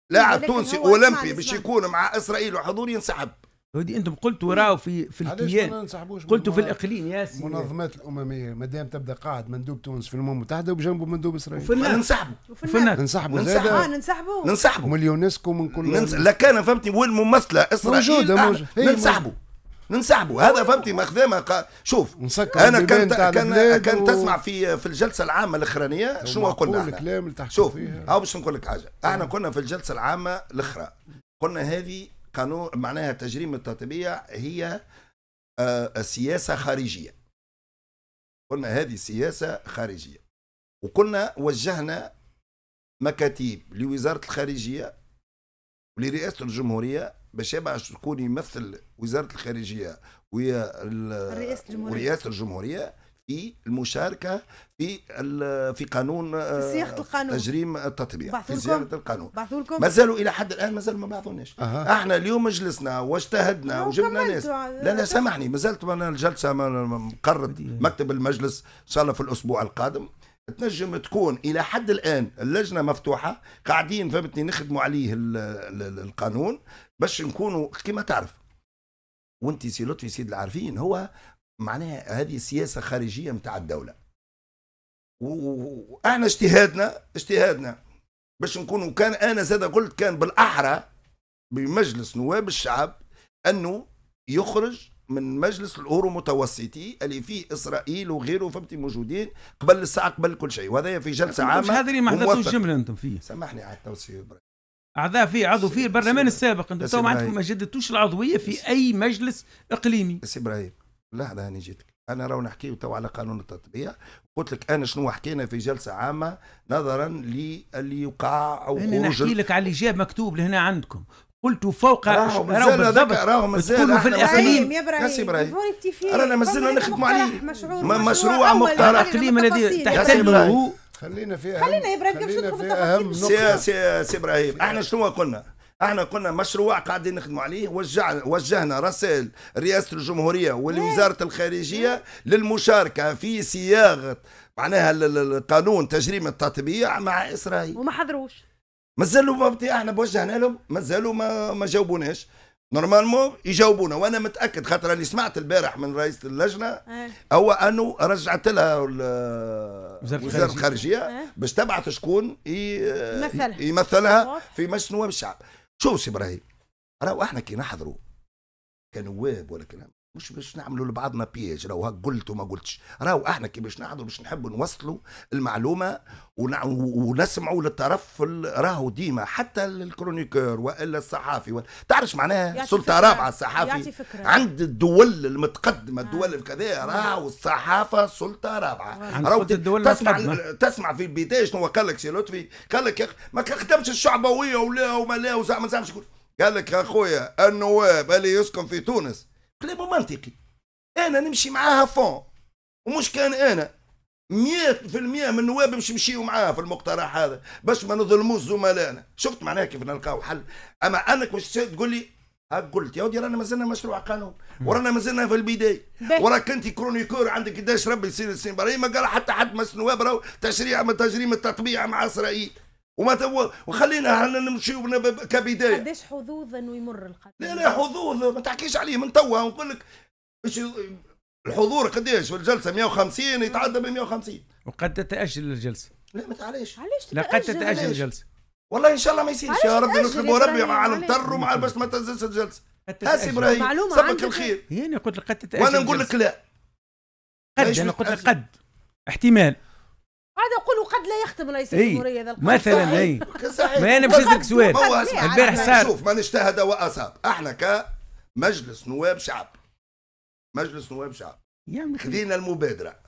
لاعب تونسي أولمبي باش. يكون مع إسرائيل وحضور ينسحب. ودي أنتم قلتوا وراه في في الكيان. ننسحبوش قلتوا في الإقليم يا سيدي المنظمات الأممية ما دام تبدأ قاعد مندوب تونس في الأمم المتحدة وبجنبه مندوب إسرائيل. وفي ما الناس ننسحبوا وفي الناس ننسحبوا ننسحب. زاد آه ننسحبوا ننسحبوا ومن اليونسكو من كل ننس... لا كان فهمتني وين ممثله إسرائيل موجودة، آه، موجودة. هي ننسحبوا ننسحبوا. هذا فهمتني مخدمه قا... شوف نسكر أنا كان كان كان تسمع في في الجلسة العامة الأخرانية شنو قلنا الكلام اللي شوف فيها هاو باش نقول لك حاجة. أحنا قلنا في الجلسة العامة الأخرى. قلنا هذه قانون معناها تجريم التطبيع هي آه سياسة خارجية. قلنا هذه سياسة خارجية. وقلنا وجهنا مكاتيب لوزارة الخارجية ولرئاسه الجمهورية باش يبعث شكون يمثل وزارة الخارجية ويا ال- رئاسة الجمهورية. ورئاسة الجمهورية في المشاركة في ال- في قانون آه، في صياغة القانون. تجريم التطبيع في؟ صياغه القانون بعثوا لكم ما زالوا إلى حد الآن ما زالوا ما بعثوناش أها. إحنا اليوم جلسنا واجتهدنا وجبنا ناس لا لا سامحني ما أنا الجلسة مقرر مكتب المجلس ان شاء الله في الأسبوع القادم تنجم تكون إلى حد الآن اللجنة مفتوحة قاعدين فهمتني نخدموا عليه ال- ال- القانون باش نكونوا كما تعرف. وأنت سي لطفي سيد العارفين هو معناها هذه سياسة خارجية متاع الدولة. وإحنا اجتهادنا اجتهادنا باش نكونوا كان أنا زاد قلت كان بالأحرى بمجلس نواب الشعب أنه يخرج من مجلس الاورو متوسطي اللي فيه إسرائيل وغيره فهمتي موجودين قبل الساعة قبل كل شيء. وهذا في جلسة مش عامة هذا اللي ما حضرتوش. جملة أنتم فيه سامحني على التوسيع. اعضاء فيه عضو فيه البرلمان السابق. أنتم ما عندكم ما جددتوش العضوية في أي مجلس إقليمي. بس إبراهيم لحظه هاني جيتك. أنا راهو نحكي تو على قانون التطبيع. قلت لك أنا شنو حكينا في جلسة عامة نظرا للي يقع أو أنا خروج نحكي لك على اللي جاب مكتوب لهنا عندكم. قلت فوق راهو راهو مازال هذاك بالضبط راهو مازال في إحنا الإقليم. يا. إبراهيم رانا مازلنا نخدموا عليه. مشروع مقترح. خلينا الاقليم الذي تحتله. خلينا في خلينا يا خلينا ندخل في في. سي سي سي إبراهيم إحنا شنو قلنا؟ إحنا قلنا مشروع قاعدين نخدموا عليه وجعنا وجهنا رسائل رئاسة الجمهورية ولوزارة الخارجية للمشاركة في صياغة معناها ال- ال- القانون تجريم التطبيع مع إسرائيل وما حضروش مازالوا ما إحنا بوجهنا لهم مازالوا ما ما جاوبوناش normalement يجاوبونا وأنا متأكد خاطر اللي سمعت البارح من رئيس اللجنة آه. هو أنه رجعت لها ال- وزارة وزارة الخارجية. الخارجية آه. باش تبعث شكون يمثلها. يمثلها. في مجلس نواب الشعب شوف سي إبراهيم راهو إحنا كي نحضروا كنواب ولا كلام مش باش نعملوا لبعضنا piège راهو هاك قلت وما قلتش راهو إحنا كي باش نحضروا باش نحبوا نوصلوا المعلومة ونع- ونسمعوا للطرف راهو ديما حتى ال chroniqueur وإلا الصحافي ولا تعرفش معناها سلطة فكرة. رابعة يعطي الصحافي فكرة. عند الدول المتقدمة آه. الدول الكذا راهو الصحافة سلطة رابعة عند راهو الدول تسمع. تسمع في البدايه شنو قال لك سي لطفي قال لك ما خدمش الشعبويه ولا وما لا وزعما زعما قال لك يا خويا النواب اللي يسكن في تونس كلامه منطقي أنا نمشي معاه à fond ومش كان أنا. مية في المية من النواب باش يمشيوا معاه في المقترح هذا باش ما نظلموش زملائنا شفت معناها كيف نلقاو حل. أما أنك باش تقول لي هاك قلت يا ودي رانا مازلنا مشروع قانون ورانا مازلنا في البداية. وراك أنت chroniqueur عندك قداش ربي يصير السين إبراهيم ما قال حتى حد مس نواب راهو تشريع من تجريم التطبيع مع إسرائيل. وما تو وخلينا هنا نمشيو كبداية. قديش حظوظ انه يمر القانون لا لا حظوظ ما تحكيش عليه من توا نقول لك إيش الحضور قداش في الجلسه 150 يتعدى ب 150 وقد تتأجل الجلسة. لا ما تعليش علاش لا قد تتأجل؟ تتأجل؟ الجلسة. والله إن شاء الله ما يصيرش يا ربي نطلبوا ربي مع؟ المضطر ومع باش ما تنزلش الجلسة. قد هاسي. إبراهيم. عندك. الخير. يعني قلت لك قد تتأجل وأنا نقول لك. لا. قد أنا قلت لك؟ قد. احتمال. عاد أقول قد لا يختم رئيس إي. الجمهورية ذا القانون. مثلا اي صحيح. ما أنا باش نسالك سؤال؟ البارح صار. شوف من اجتهد وأصاب. أحنا كمجلس نواب شعب. مجلس نواب شعب. خذينا المبادرة.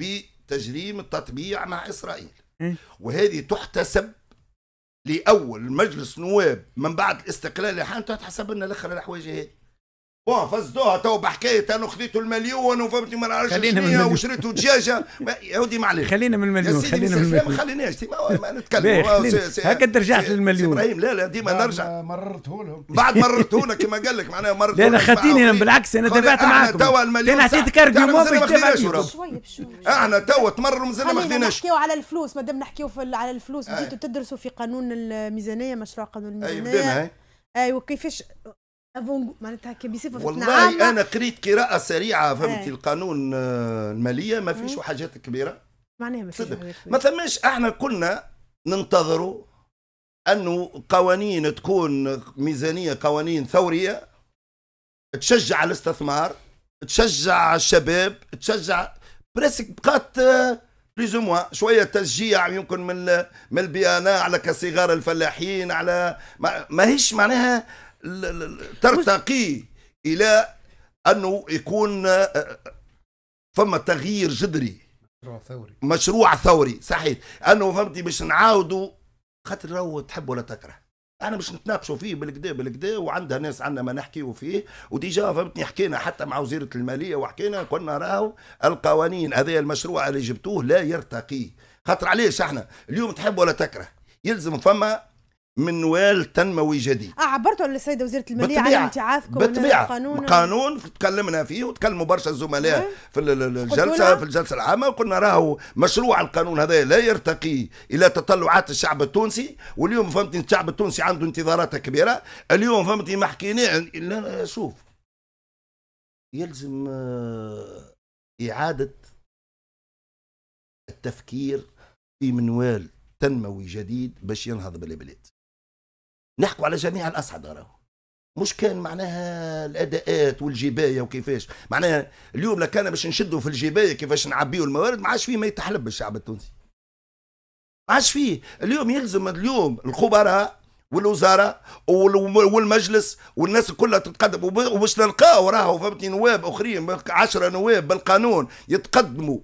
بتجريم التطبيع مع إسرائيل. إيه. وهذه تحتسب لأول مجلس نواب من بعد الاستقلال اللي حان تحسب لنا الآخر الحوايج هذه bon فزدوها تو بحكايه أنا خذيت المليون وفهمتي ما نعرفش خلينا من شنيا المليون. وشريتوا دجاجه يا ودي معليش خلينا من المليون خلينا من خلينا ما المليون خليناش ما, نتكلم هكا رجعت للمليون. إبراهيم لا لا ديما نرجع مررته لهم بعد مررته لك كما قال لك معناها مررته لا لا مع أنا بالعكس أنا دفعت إحنا معاكم توا المليون أنا. عطيتك argument. بشويه بشويه إحنا توا تمرروا مازال ما خذيناش نحكيو على الفلوس ما دام نحكيو في على الفلوس. بديتوا تدرسوا في قانون الميزانيه مشروع قانون اي الميزانيه بدينا هاي. avant- معناتها بصفه والله عامة. أنا قريت قراءة سريعة فهمتي؟ أي. القانون آه، المالية ما فيش. حاجات كبيرة. معناها ما فيش ما ثماش إحنا كنا ننتظروا أنه قوانين تكون ميزانية قوانين ثورية تشجع الاستثمار تشجع الشباب تشجع presque بقات plus ou moins شوية تشجيع يمكن من من البيانة على كصغار الفلاحين على ما ماهيش معناها ترتقي إلى أنه يكون آه، فما تغيير جذري. مشروع ثوري. مشروع ثوري صحيح. أنه فهمتي باش نعاودوا خاطر راهو تحب ولا تكره. أنا باش نتناقشوا فيه بالكدا بالكدا وعندها ناس عندنا ما نحكيوا فيه. وديجا فهمتني حكينا حتى مع وزيرة المالية وحكينا قلنا راهو القوانين هذا المشروع اللي جبتوه لا يرتقي. خاطر علاش إحنا؟ اليوم تحب ولا تكره. يلزم فما منوال تنموي جديد. آه عبرتوا على السيده وزيرة المالية على بالطبيعة. امتعاثكم بالطبيعة. قانون قانون تكلمنا فيه وتكلموا برشا الزملاء إيه. في الجلسة؟ في الجلسة العامة وقلنا راهو مشروع القانون هذا لا يرتقي إلى تطلعات الشعب التونسي. واليوم فهمتني الشعب التونسي عنده انتظارات كبيرة. اليوم فهمتني ما حكينا شوف. يلزم آه، إعادة التفكير في منوال تنموي جديد باش ينهض بالبلاد. نحكوا على جميع الأصعدة راهو. مش كان معناها الأداءات والجباية وكيفاش. معناها اليوم لكان باش نشدوا في الجباية كيفاش نعبيوا الموارد ما عادش فيه ما يتحلب بالشعب التونسي. ما عادش فيه. اليوم يلزم اليوم الخبراء والوزارة وال- والمجلس والناس كلها تتقدم وب- وباش نلقاو راهو فهمتني نواب أخرين 10 نواب بالقانون يتقدموا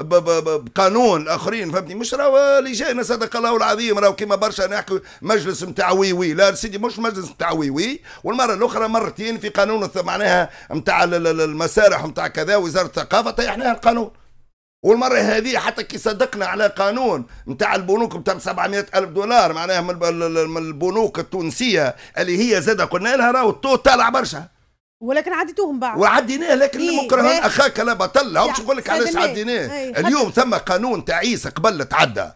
بقانون آخرين فهمتني؟ مش راهو لجان صدق الله العظيم راهو كيما برشا نحكي مجلس نتاع oui oui. لا سيدي مش مجلس نتاع oui oui والمرة الأخرى مرتين في قانون معناها نتاع ال- ال- المسارح نتاع كذا وزارة الثقافة طيحناها القانون. والمرة هذه حتى كي صدقنا على قانون نتاع البنوك نتاع 700 ألف دولار معناها من البنوك التونسية اللي هي زاد قلنا لها راهو التو طالع برشا. ولكن عديتوهم بعد وعديناه لكن إيه، مكره إيه. أخاك لا بطل. هو باش نقول لك علاش. عديناه. إيه، اليوم ثم قانون تعيس قبل تعدى.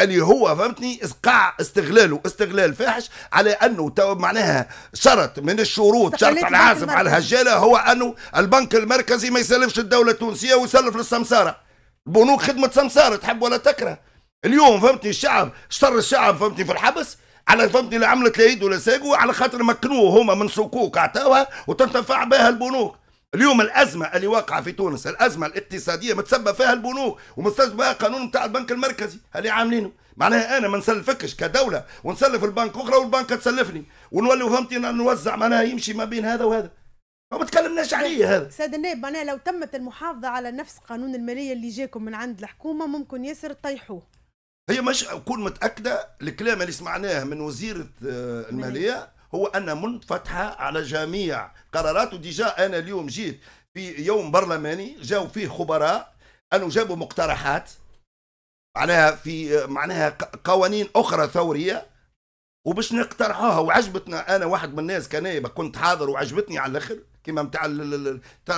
اللي هو فهمتني؟ قاع استغلاله استغلال فاحش على أنه معناها شرط من الشروط شرط العازم على. الهجاله هو أنه البنك المركزي ما يسلفش الدولة التونسية ويسلف للسمسارة. البنوك خدمة سمسارة تحب ولا تكره. اليوم فهمتني الشعب اشتر الشعب فهمتني في الحبس. على فهمتني لا عملت لا يد ولا ساقوا على خاطر مكنوه هما من صكوك عطاوها وتنتفع بها البنوك. اليوم الأزمة اللي واقعة في تونس الأزمة الاقتصادية متسبب فيها البنوك ومستسبب فيها قانون نتاع البنك المركزي. اللي عاملينه؟ معناها أنا ما نسلفكش كدولة ونسلف البنك أخرى والبنك تسلفني. ونولي فهمتي نوزع معناها يمشي ما بين هذا وهذا. ما تكلمناش عليه هذا. سيد النائب معناها لو تمت المحافظة على نفس قانون المالية اللي جاكم من عند الحكومة ممكن ياسر تطيحوه. هي مش كون متأكدة الكلام اللي سمعناه من وزيره آه، المالية. هو أن منفتحة على جميع قرارات وديجا أنا اليوم جيت في يوم برلماني جاوا فيه خبراء. أنه جابوا مقترحات معناها في معناها ق- قوانين أخرى ثورية. وباش نقترحوها وعجبتنا أنا واحد من الناس كنايبه كنت حاضر وعجبتني على الآخر. كيما نتاع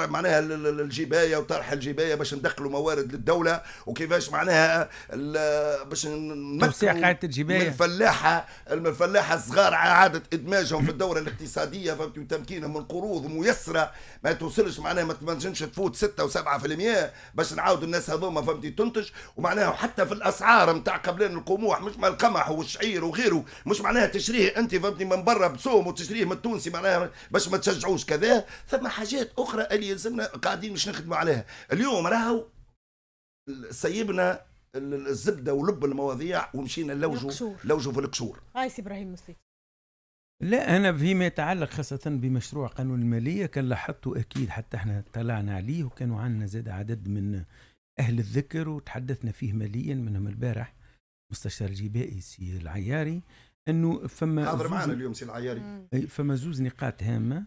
معناها ال- ال- الجباية وطرح الجباية باش ندخلوا موارد للدولة وكيفاش معناها باش توسيع قاعدة الجباية. الفلاحة من الفلاحة الصغار اعاده إدماجهم في الدوره الاقتصادية فهمت وتمكينهم من قروض ميسرة. ما توصلش معناها ما تنجمش تفوت 6 و7% باش نعاودوا الناس هذوما فهمتي تنتج. ومعناها حتى في الأسعار نتاع قبلين القموح مش مع القمح والشعير وغيره مش معناها تشريه انت فهمتني من برا بسوم وتشريه من التونسي معناها باش ما تشجعوش كذا. ثم حاجات أخرى اللي يلزمنا قاعدين مش نخدموا عليها. اليوم راهو سيبنا ال- الزبدة ولب المواضيع ومشينا نلوجوا القشور. لوجوا في القشور. عايس إبراهيم مسلم. لا أنا فيما يتعلق خاصة بمشروع قانون المالية كان لاحظته أكيد حتى إحنا اطلعنا عليه وكانوا عندنا زاد عدد من أهل الذكر وتحدثنا فيه ماليا منهم البارح مستشار الجبائي سي العياري إنه فما حاضر معنا اليوم سي العياري. فما زوز نقاط هامة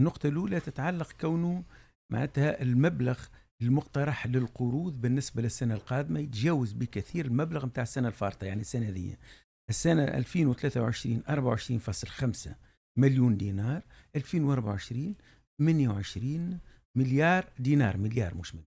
النقطة الأولى تتعلق كونه معناتها المبلغ المقترح للقروض بالنسبة للسنة القادمة يتجاوز بكثير المبلغ نتاع السنة الفارطة يعني السنة ذي. السنة 2023 24.5 مليون دينار 2024 28 مليار دينار مليار مش مليار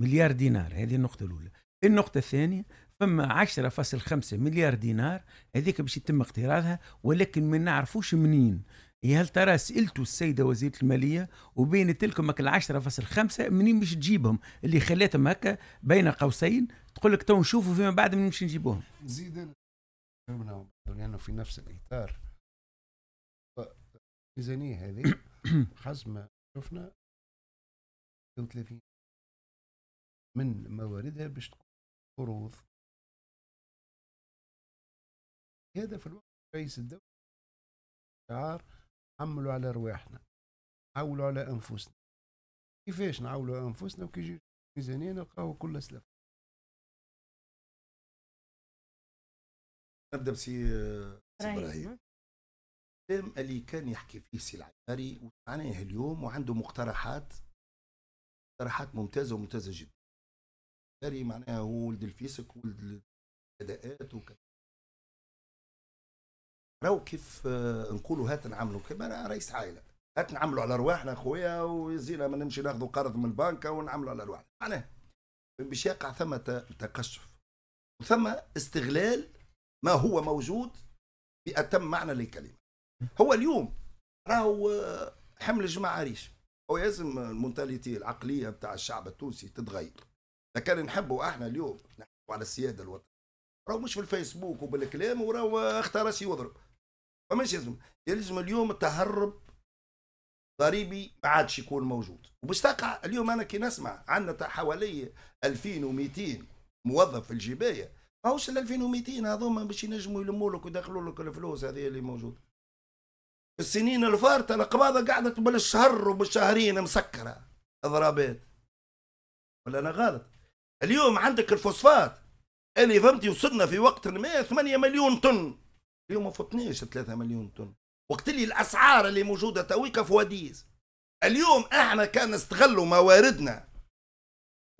مليار دينار هذه النقطة الأولى. النقطة الثانية فما 10.5 مليار دينار هذيك باش يتم اقتراضها ولكن ما نعرفوش منين. هل ترى سئلتوا السيدة وزيرة المالية وبينت لكم العشرة فاصل خمسة منين باش تجيبهم؟ اللي خلاتهم هكا بين قوسين تقول لك تو نشوفوا فيما بعد من نمشي نجيبوهم. نزيد لأنه في نفس الإطار. الميزانيه هذه <coughs> حسب ما شفنا 30 من مواردها باش تكون قروض هذا في الوقت رئيس الدولة شعار عملوا على رواحنا عولوا على أنفسنا. كيفاش نعولوا أنفسنا وكي يجي الميزانيه نلقاو كل سلف. نبدا بسي سي إبراهيم. إبراهيم. الكلام اللي كان يحكي فيه سي العياري ومعناه اليوم وعنده مقترحات مقترحات ممتازة وممتازة جدا. العياري معناها هو ولد الفيسك ولد الأداءات وكذا. راهو كيف آه، نقولوا هات نعملوا كما رئيس عائلة. هات نعملوا على ارواحنا خويا ويزينا ما نمشي ناخذوا قرض من البنك ونعملوا على ارواحنا معناه باش يقع ثم تقشف. وثم استغلال ما هو موجود بأتم معنى للكلمة. هو اليوم راهو آه، حمل الجماعة ريش هو لازم ال mentalité العقلية بتاع الشعب التونسي تتغير. لكن نحبوا إحنا اليوم نحبوا على السيادة الوطنية. راهو مش في الفيسبوك وبالكلام وراهو اختار راسي يضرب. فماش يلزم يلزم اليوم التهرب ضريبي ما عادش يكون موجود. وباش تقع اليوم أنا كي نسمع عندنا حوالي 2200 موظف في الجباية ماهوش ال 2200 هذوما باش ينجموا يلموا لك ويدخلوا لك الفلوس هذه اللي موجوده في السنين الفارطة القباضة قعدت بالشهر وبالشهرين مسكرة. اضرابات. ولا أنا غلط. اليوم عندك الفوسفات. اللي فهمتي وصلنا في وقت ما 8 مليون طن. اليوم ما فوتنيش 3 مليون طن. وقت اللي الأسعار اللي موجودة تويكا في وديس اليوم إحنا كان نستغلوا مواردنا.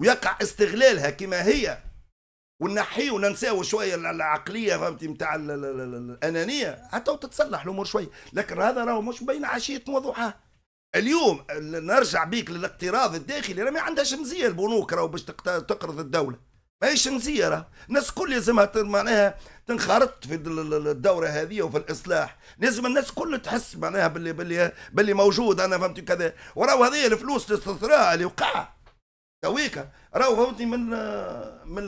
ويقع استغلالها كما هي. ونحيه وننساو شوية العقلية فهمتي نتاع الأنانية. حتى تتصلح الأمور شوية لكن هذا راهو مش بين عشية وضحاها اليوم نرجع بيك للاقتراض الداخلي. راه ما عندهاش مزية البنوك راهو باش تقرض الدولة. ماهيش مزية راه الناس الكل لازمها معناها تنخرط في الدورة هذه وفي الإصلاح. لازم الناس الكل تحس معناها باللي باللي باللي موجود. أنا فهمت كذا. وراهو هذه الفلوس الاستثراء اللي وقع. تويكا راهو فهمتني من من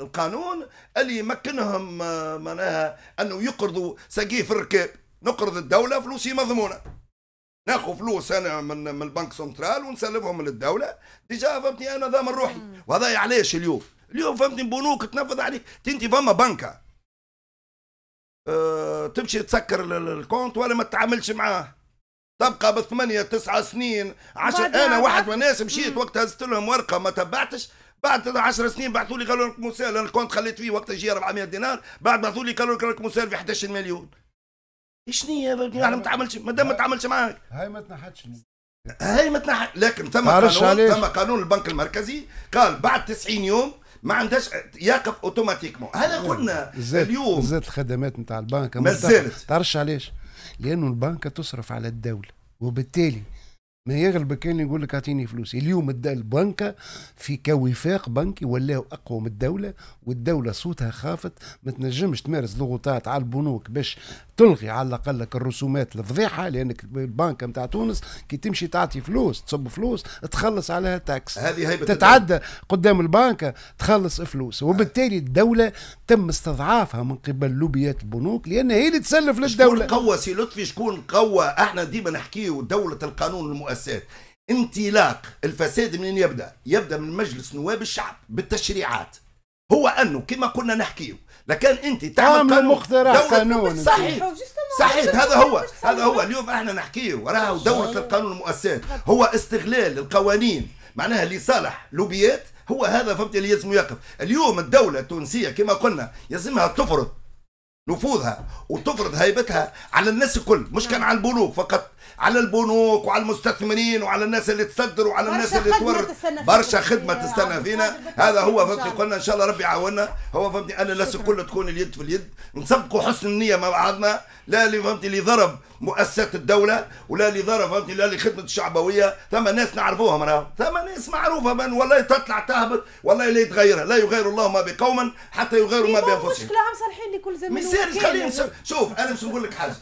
القانون اللي يمكنهم معناها أنه يقرضوا. سقيف الركاب نقرض الدولة فلوسي مضمونة. ناخذ فلوس أنا من من ال banque centrale ونسلفهم للدولة. déjà فهمتني أنا ضامن روحي. وهذا علاش اليوم؟ اليوم فهمتني بنوك تنفذ عليك. انت فما بنكة. تمشي تسكر ال compte ولا ما تتعاملش معاه. تبقى بثمانية تسعة سنين عشر أنا واحد من الناس مشيت وقت هزت لهم ورقة ما تبعتش. بعد 10 سنين بعثوا لي قالوا لك مسال ال compte خليت فيه وقت جي 400 دينار. بعد بعثوا لي قالوا لك مسال في 11 مليون. شنو يعني ما تعاملش ما دام ما تعاملش معاك. هاي ما تنحتش هاي ما تنحت لكن ثم قانون ثم قانون البنك المركزي قال بعد 90 يوم ما عندهاش يقف أوتوماتيكمون. هذا قلنا اليوم. زادت الخدمات نتاع البنك. ما زالت. تعرفش علاش؟ لأنه البنك تصرف على الدولة. وبالتالي ما يغلب كان يقول لك أعطيني فلوسي اليوم البنكة في كوفاق بنكي ولاو اقوى من الدولة والدولة صوتها خافت. ما تنجمش تمارس ضغوطات على البنوك باش تلغي على الأقل لك الرسومات الفضيحة لأنك البنكه نتاع تونس كي تمشي تعطي فلوس تصب فلوس تخلص عليها taxe هذه هيبة تتعدى قدام البنكه تخلص فلوس. وبالتالي الدولة تم استضعافها من قبل لوبيات البنوك لأن هي اللي تسلف للدولة. شكون قوى سي لطفي؟ شكون قوى إحنا ديما نحكيو دولة القانون المؤسسات. انطلاق الفساد منين يبدأ؟ يبدأ من مجلس نواب الشعب بالتشريعات. هو أنه كما كنا نحكيه لكن انت تعمل قانون. مقترح قانون. صحيح. صحيح. هذا هو. هذا هو. اليوم إحنا نحكيه وراه دولة القانون المؤسسات. هو استغلال القوانين. معناها لصالح لوبيات هو هذا فهمت اللي لازم يقف. اليوم الدولة التونسية كما قلنا يلزمها تفرض نفوذها وتفرض هيبتها على الناس الكل. مش كان على البنوك فقط. على البنوك وعلى المستثمرين وعلى الناس اللي تصدر وعلى الناس اللي تورد. برشا خدمة تستنى فينا. هذا هو فهمتني قلنا إن شاء الله ربي يعاوننا. هو فهمتني أنا الناس الكل تكون اليد في اليد. نسبقوا حسن النية مع بعضنا. لا اللي فهمتني اللي ضرب مؤسسات الدولة ولا اللي ضرب فهمتني لا اللي خدمة الشعبوية. ثم ناس نعرفوهم راهو ثم ناس معروفة من والله تطلع تهبط والله لا يتغيرها لا يغير الله ما بقوما حتى يغيروا ما بأنفسهم. مشكلة هم صالحين لكل زمان. ومكان خليني شوف أنا باش نقول لك حاجة.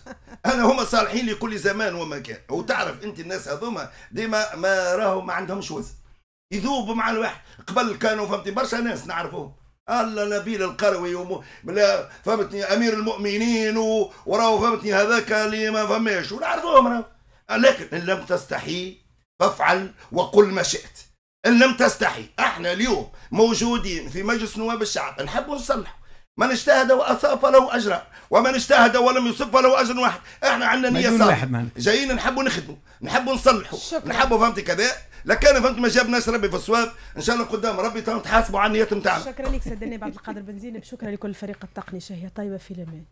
أنا هما صالحين لكل زمان ومكان وتعرف أنت الناس هذوما ديما ما راهو ما عندهمش وزن. يذوبوا مع الواحد. قبل كانوا فهمتي برشا ناس نعرفوهم. الله نبيل القروي وم... فهمتني أمير المؤمنين و... وراه فهمتني هذاك اللي ما فماش ونعرفوهم لكن إن لم تستحي فافعل وقل ما شئت. إن لم تستحي إحنا اليوم موجودين في مجلس نواب الشعب. نحب نصلح من اجتهد واصاب فله أجر ومن اجتهد ولم يصب فله أجر واحد. إحنا عندنا نية صالحة. جايين نحبوا نخدموا نحبوا نصلحوا نحبوا فهمتي كذا لكان فهمت ما جاب ناس ربي في الصواب إن شاء الله قدام ربي تحاسبوا على النيات نتاعنا. شكرا لك سيدنا عبد القادر بنزين شكرا لكل الفريق التقني شهية طيبة في الأمان.